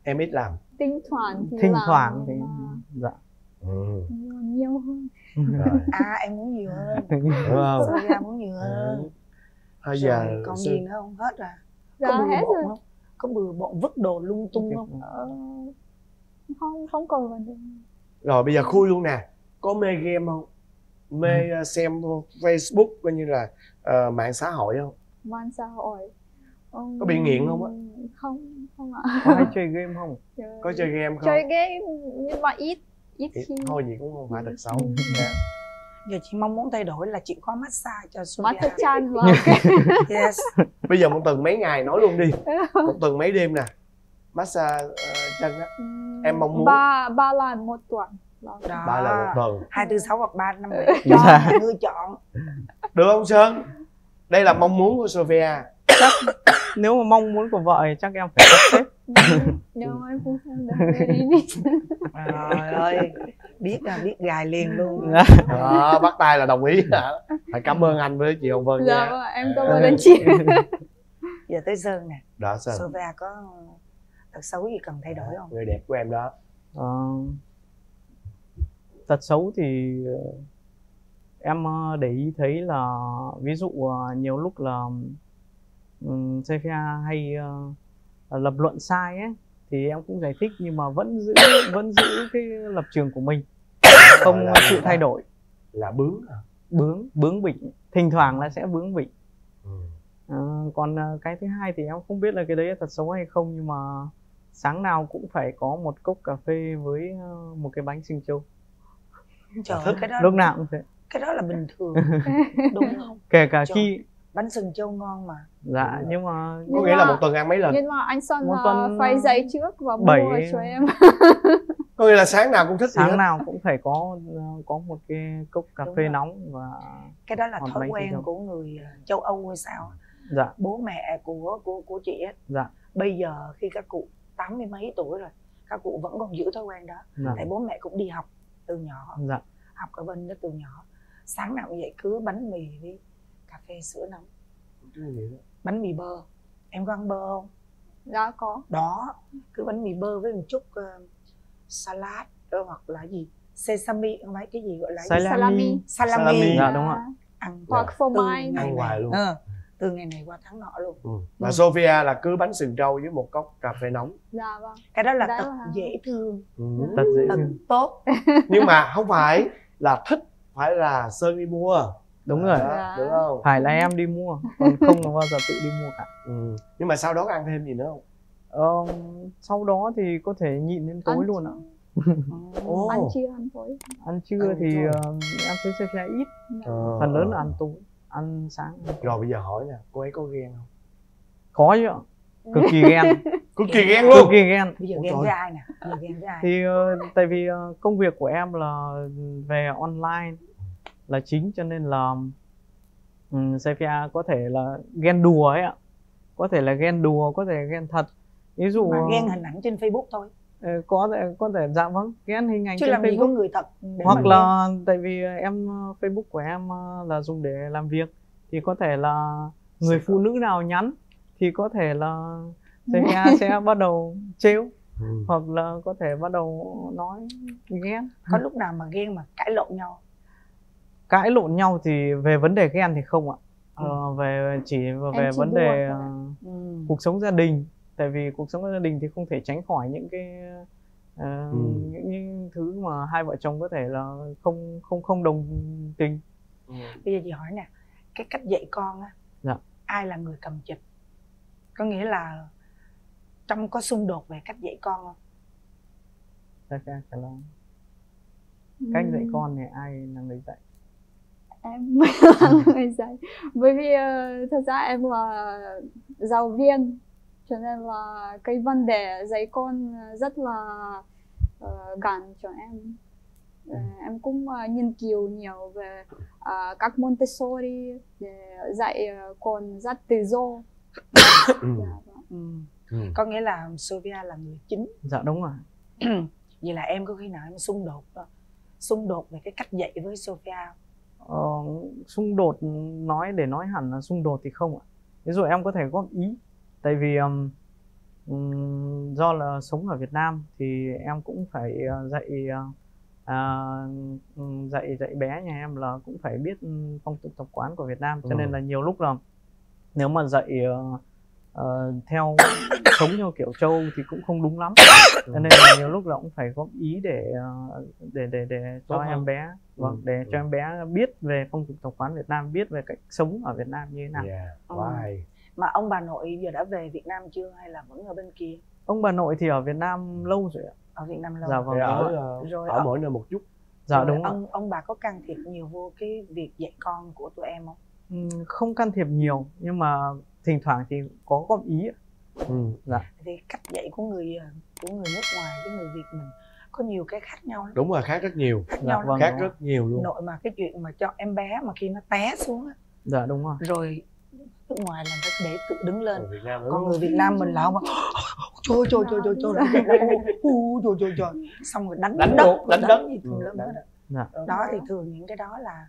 em ít làm. Thỉnh thoảng thì thỉnh làm thoảng thì dạ. Ừ. nhiều hơn. Rồi. à em muốn nhiều hơn. Đúng không? Sophia muốn nhiều hơn. Ừ. Bây giờ Rồi, còn sư- gì nữa không? Hết à Dạ, có bừa hết bộn rồi. không? Có bừa bộn vứt đồ lung tung không? Ờ, không. không còn đề rồi bây giờ khui luôn nè. Có mê game không? Mê ờ, xem facebook coi như là ờ, mạng xã hội không? Mạng xã hội. Ừm, Có bị nghiện không á? không không ạ. Có hay chơi game không? Chơi- có chơi game không? chơi game nhưng mà ít ít Ít- khi. thôi gì cũng không phải thật xấu. Ừ. Dạ. giờ chị mong muốn thay đổi là chị có massage cho Sophia thật chan là ok yes. Bây giờ một tuần mấy ngày nói luôn đi. [laughs] Một tuần mấy đêm nè. Massage ờ, chân á. Em mong muốn- ba ba lần một tuần. Đó. Ba lần một tuần. Hai tư sáu hoặc ba năm Dạ. cho mọi người chọn. Được không sơn? Đây là mong muốn của Sophia. Nếu mà mong muốn của vợ thì chắc em phải sắp xếp nhưng mà em không xem được đi đi. Trời ơi biết là biết gài liền luôn. Đó, bắt tay là đồng ý hả? Phải cảm ơn anh với chị Hồng Vân dạ nha vâng, em cảm ơn anh chị. [laughs] Giờ tới sơn nè. Đó sơn. Sophia có tật xấu gì cần thay đổi không? Người đẹp của em đó. Ờ, tật xấu thì ờ, em ờ, để ý thấy là ví dụ nhiều lúc là um, Sophia hay ờ, lập luận sai ấy thì em cũng giải thích nhưng mà vẫn giữ vẫn giữ cái lập trường của mình. Không Là- chịu thay đổi. là bướng à? bướng bướng bỉnh. Thỉnh thoảng là sẽ bướng bỉnh. Ừ. Ờ, còn ờ, cái thứ hai thì em không biết là cái đấy là tật xấu hay không nhưng mà sáng nào cũng phải có một cốc cà phê với ờ, một cái bánh sinh châu trời ơi, cái đó lúc nào cũng thế. cái đó là bình thường. [laughs] Đúng không? Kể cả Trời. khi bánh sừng châu ngon mà. Dạ nhưng mà có Nhưng nghĩa là một tuần ăn mấy lần? nhưng mà anh Sơn Một là tuần, phải ờ, dậy trước và mua bảy- cho em. [laughs] Có nghĩa là sáng nào cũng thích sáng nào cũng phải có ờ, có một cái cốc cà Đúng phê rồi. nóng và cái đó là thói quen của người ờ, châu Âu hay sao dạ. Bố mẹ của của của chị ấy dạ. Bây giờ khi các cụ tám mươi mấy tuổi rồi các cụ vẫn còn giữ thói quen đó. Dạ. Tại bố mẹ cũng đi học từ nhỏ. Dạ. Học ở bên đó từ nhỏ. Sáng nào cũng vậy cứ bánh mì với phê sữa nóng. Bánh mì bơ. Em có ăn bơ không? Dạ có. Đó cứ bánh mì bơ với một chút ờ, salad hoặc là gì? Sesame không phải cái gì gọi là? Salami. salami. Salami, Salami. Dạ, đúng ạ. ăn hoặc phô mai. Ăn hoài luôn. Ờ, từ ngày này qua tháng nọ luôn. Ừ. và Sophia là cứ bánh sừng trâu với một cốc cà phê nóng. Dạ vâng. Cái đó là Đó tật dễ thương. Ừ. tật dễ thương. tốt. Nhưng mà không phải là thích phải là sơn đi mua đúng rồi. Dạ. đúng không? Phải là em đi mua còn không là bao giờ tự đi mua cả. Ừ. nhưng mà sau đó có ăn thêm gì nữa không? Ờ, sau đó thì có thể nhịn đến tối Ăn luôn ạ. Ồ. ăn chia ăn tối. Ăn trưa Ăn thì trưa. ờ, em thấy Sophia ít. Ờ. phần lớn là ăn tối ăn sáng. Rồi bây giờ hỏi nè cô ấy có ghen không? Khó chứ ạ cực kỳ ghen. [laughs] Cực kỳ ghen cực luôn. kỳ ghen. Bây giờ Ôi ghen trời. với ai nè? Ghen với ai? Thì ờ, tại vì ờ, công việc của em là về online là chính cho nên là um, Sophia có thể là ghen đùa ấy ạ. Có thể là ghen đùa có thể ghen thật. Ví dụ mà ghen hình ảnh trên Facebook thôi. Ờ, có thể có thể dạ vâng ghen hình ảnh chứ trên làm gì có Facebook. người thật để hoặc là tại vì em ờ, Facebook của em ờ, là dùng để làm việc thì có thể là người phụ nữ nào nhắn thì có thể là Sophia [laughs] sẽ bắt đầu trêu ừ. hoặc là có thể bắt đầu nói ghen ghen. có lúc nào mà ghen mà cãi lộn nhau cãi lộn nhau thì về vấn đề ghen thì không ạ. Ờ, về chỉ về chỉ vấn đề ờ, ừ. cuộc sống gia đình. Tại vì cuộc sống gia đình thì không thể tránh khỏi những cái ờ, Ừ. những, những thứ mà hai vợ chồng có thể là không không không đồng tình. Bây giờ chị hỏi nè cái cách dạy con á Dạ. ai là người cầm chịch? Có nghĩa là trong có xung đột về cách dạy con không? Là cách dạy con thì ai là người dạy em mới [laughs] là người dạy bởi vì ờ, thật ra em là giáo viên cho nên là cái vấn đề dạy con rất là uh, gần cho em Ờ, em cũng ờ, nghiên cứu nhiều về ờ, các Montessori để dạy ờ, con rất tự do Ừ. Dạ, vâng. ừ. Ừ. có nghĩa là Sophia là người chính dạ đúng rồi [clears throat] vậy là em có khi nào em xung đột ờ, xung đột về cái cách dạy với Sophia không? Ờ, xung đột nói để nói hẳn là xung đột thì không ạ ví dụ em có thể góp ý tại vì um, do là sống ở Việt Nam thì em cũng phải ờ, dạy ờ, ừm, dạy dạy bé nhà em là cũng phải biết phong tục tập quán của Việt Nam cho nên Ừ. là nhiều lúc là nếu mà dạy ờ, ờ, theo sống theo kiểu châu thì cũng không đúng lắm. [coughs] Cho nên là nhiều lúc là cũng phải góp ý để ờ, để để để cho Tốt hơn. em bé. Vâng Ừ, để ừ. cho em bé biết về phong tục tập quán Việt Nam biết về cách sống ở Việt Nam như thế nào. Yeah, quá Ừ. hay. mà ông bà nội giờ đã về Việt Nam chưa hay là vẫn ở bên kia? Ông bà nội thì ở Việt Nam lâu rồi ạ. Ở Việt Nam lâu. Dạ rồi. vâng ở ờ, Rồi ở ông- mỗi nơi một chút. Dạ Rồi đúng ạ. Ông ông bà có can thiệp nhiều vô cái việc dạy con của tụi em không? Ừm, không can thiệp nhiều nhưng mà thỉnh thoảng thì có góp ý ạ. ừ. dạ. Thì cách dạy của người ờ, của người nước ngoài với người Việt mình có nhiều cái khác nhau lắm. Đúng rồi khác rất nhiều. Khác dạ nhau vâng khác đúng rất nhiều luôn. Nội mà cái chuyện mà cho em bé mà khi nó té xuống á, dạ đúng rồi. Rồi nước ngoài là phải để tự đứng lên. Ở Việt Nam còn người Việt Nam mình là không trời trời trời trời trời. Trời trời trời xong rồi đánh Đánh đất đánh đất. gì tùm Ừ, lum dạ. Đó thì thường những cái đó là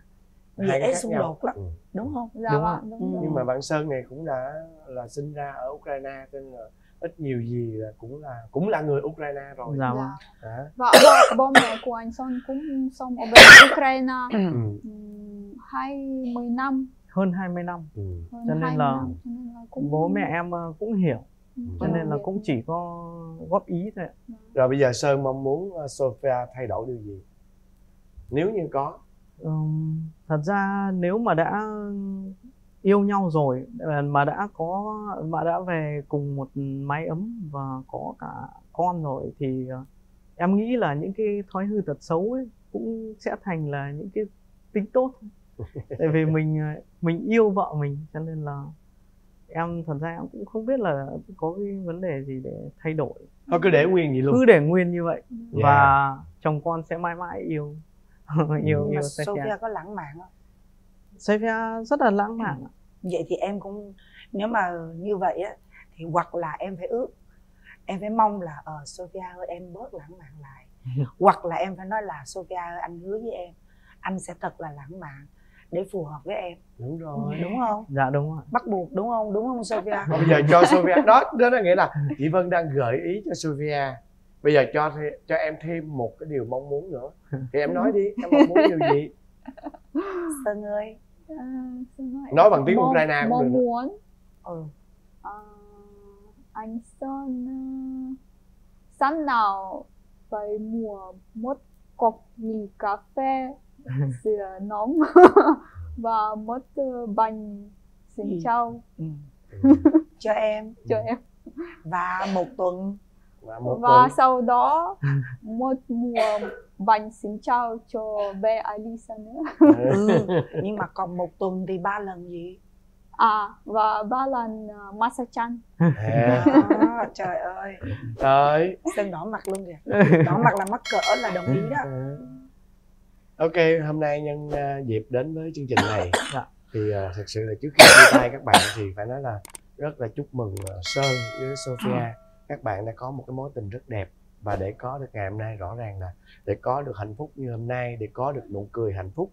Hai cái xung nhau. đột lắm Ừ. đúng không dạ Đúng vâng ạ. đúng Ừ. rồi nhưng mà bạn Sơn này cũng đã là sinh ra ở Ukraine cho nên là ít nhiều gì là cũng là cũng là người Ukraine rồi dạ vâng dạ. Và bố, mẹ của anh Son cũng sống ở bên Ukraine ừ. ừm, 20 năm hơn 20 năm Ừ. hơn Cho nên 20 là năm, cho nên là cũng bố mẹ em ờ, cũng hiểu ừm, cho nên là cũng chỉ có góp ý thôi ạ. rồi bây giờ Sơn mong muốn uh, Sophia thay đổi điều gì nếu như có Thật ra nếu mà đã yêu nhau rồi ờ, mà đã có mà đã về cùng một mái ấm và có cả con rồi thì ờ, em nghĩ là những cái thói hư tật xấu ấy cũng sẽ thành là những cái tính tốt. [laughs] Tại vì mình ờ, mình yêu vợ mình cho nên là em thật ra em cũng không biết là có cái vấn đề gì để thay đổi. Thôi cứ để nguyên vậy luôn. Cứ để nguyên như vậy Yeah. và chồng con sẽ mãi mãi yêu [laughs] yêu mà yêu Sophia Sophia. có lãng mạn không? Sophia rất là lãng mạn. Ạ. vậy thì em cũng nếu mà như vậy á thì hoặc là em phải ước em phải mong là ờ Sophia ơi em bớt lãng mạn lại. [laughs] Hoặc là em phải nói là Sophia ơi anh hứa với em anh sẽ thật là lãng mạn để phù hợp với em. Đúng rồi. Đúng không? Dạ đúng rồi bắt buộc đúng không? Đúng không Sophia? Bây giờ cho Sophia đó đó là nghĩa là chị Vân đang gợi ý cho Sophia bây giờ cho cho em thêm một cái điều mong muốn nữa [laughs] thì em nói đi em mong muốn điều gì [laughs] Sơn ơi À. Nói bằng tiếng Mong- Ukraine cũng mong được. muốn ừ. à, anh Sơn à, sáng nào phải mua một cốc mì cà phê [laughs] sữa nóng và một uh, bánh xin Ừ. chào ừ. cho em cho em và một tuần và một và tuần. sau đó một mua bánh xin chào cho bé Alisa nữa. Ừ. [laughs] nhưng mà còn một tuần thì ba lần gì? À và ba lần uh, massage chan à, đó, trời ơi. Trời Sơn đỏ mặt luôn kìa. [laughs] Đỏ mặt là mắc cỡ là đồng ý đó. Ok hôm nay nhân uh, dịp đến với chương trình này. Dạ. thì uh, thật sự là trước khi chia tay các bạn thì phải nói là rất là chúc mừng uh, Sơn với Sophia các bạn đã có một cái mối tình rất đẹp và để có được ngày hôm nay rõ ràng là để có được hạnh phúc như hôm nay để có được nụ cười hạnh phúc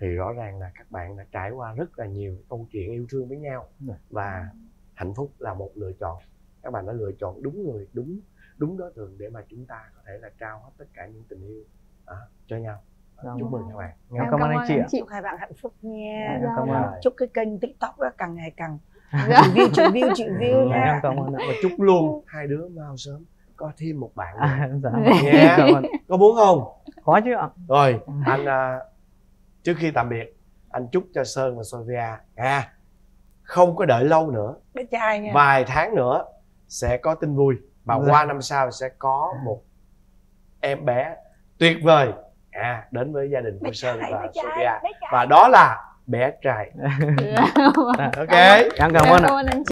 thì rõ ràng là các bạn đã trải qua rất là nhiều câu chuyện yêu thương với nhau Dạ. và hạnh phúc là một lựa chọn các bạn đã lựa chọn đúng người đúng đúng đối tượng để mà chúng ta có thể là trao hết tất cả những tình yêu à, cho nhau Dạ chúc vâng. mừng các bạn Em cảm ơn anh chị ạ. chúc hai bạn hạnh phúc nha Em cảm ơn. Chúc cái kênh tiktok đó càng ngày càng [laughs] Dạ. triệu view triệu view triệu view Em nha cảm ơn và chúc luôn hai đứa mau sớm có thêm một bạn. À, dạ. Dạ. Cảm ơn. có muốn không Có chứ ạ. rồi anh à, trước khi tạm biệt anh chúc cho sơn và sophia à không có đợi lâu nữa bé trai nha vài tháng nữa sẽ có tin vui và Dạ. qua năm sau sẽ có một em bé tuyệt vời à đến với gia đình của sơn và trai và đó là bé trai. [laughs] Ok. Em cảm ơn ạ.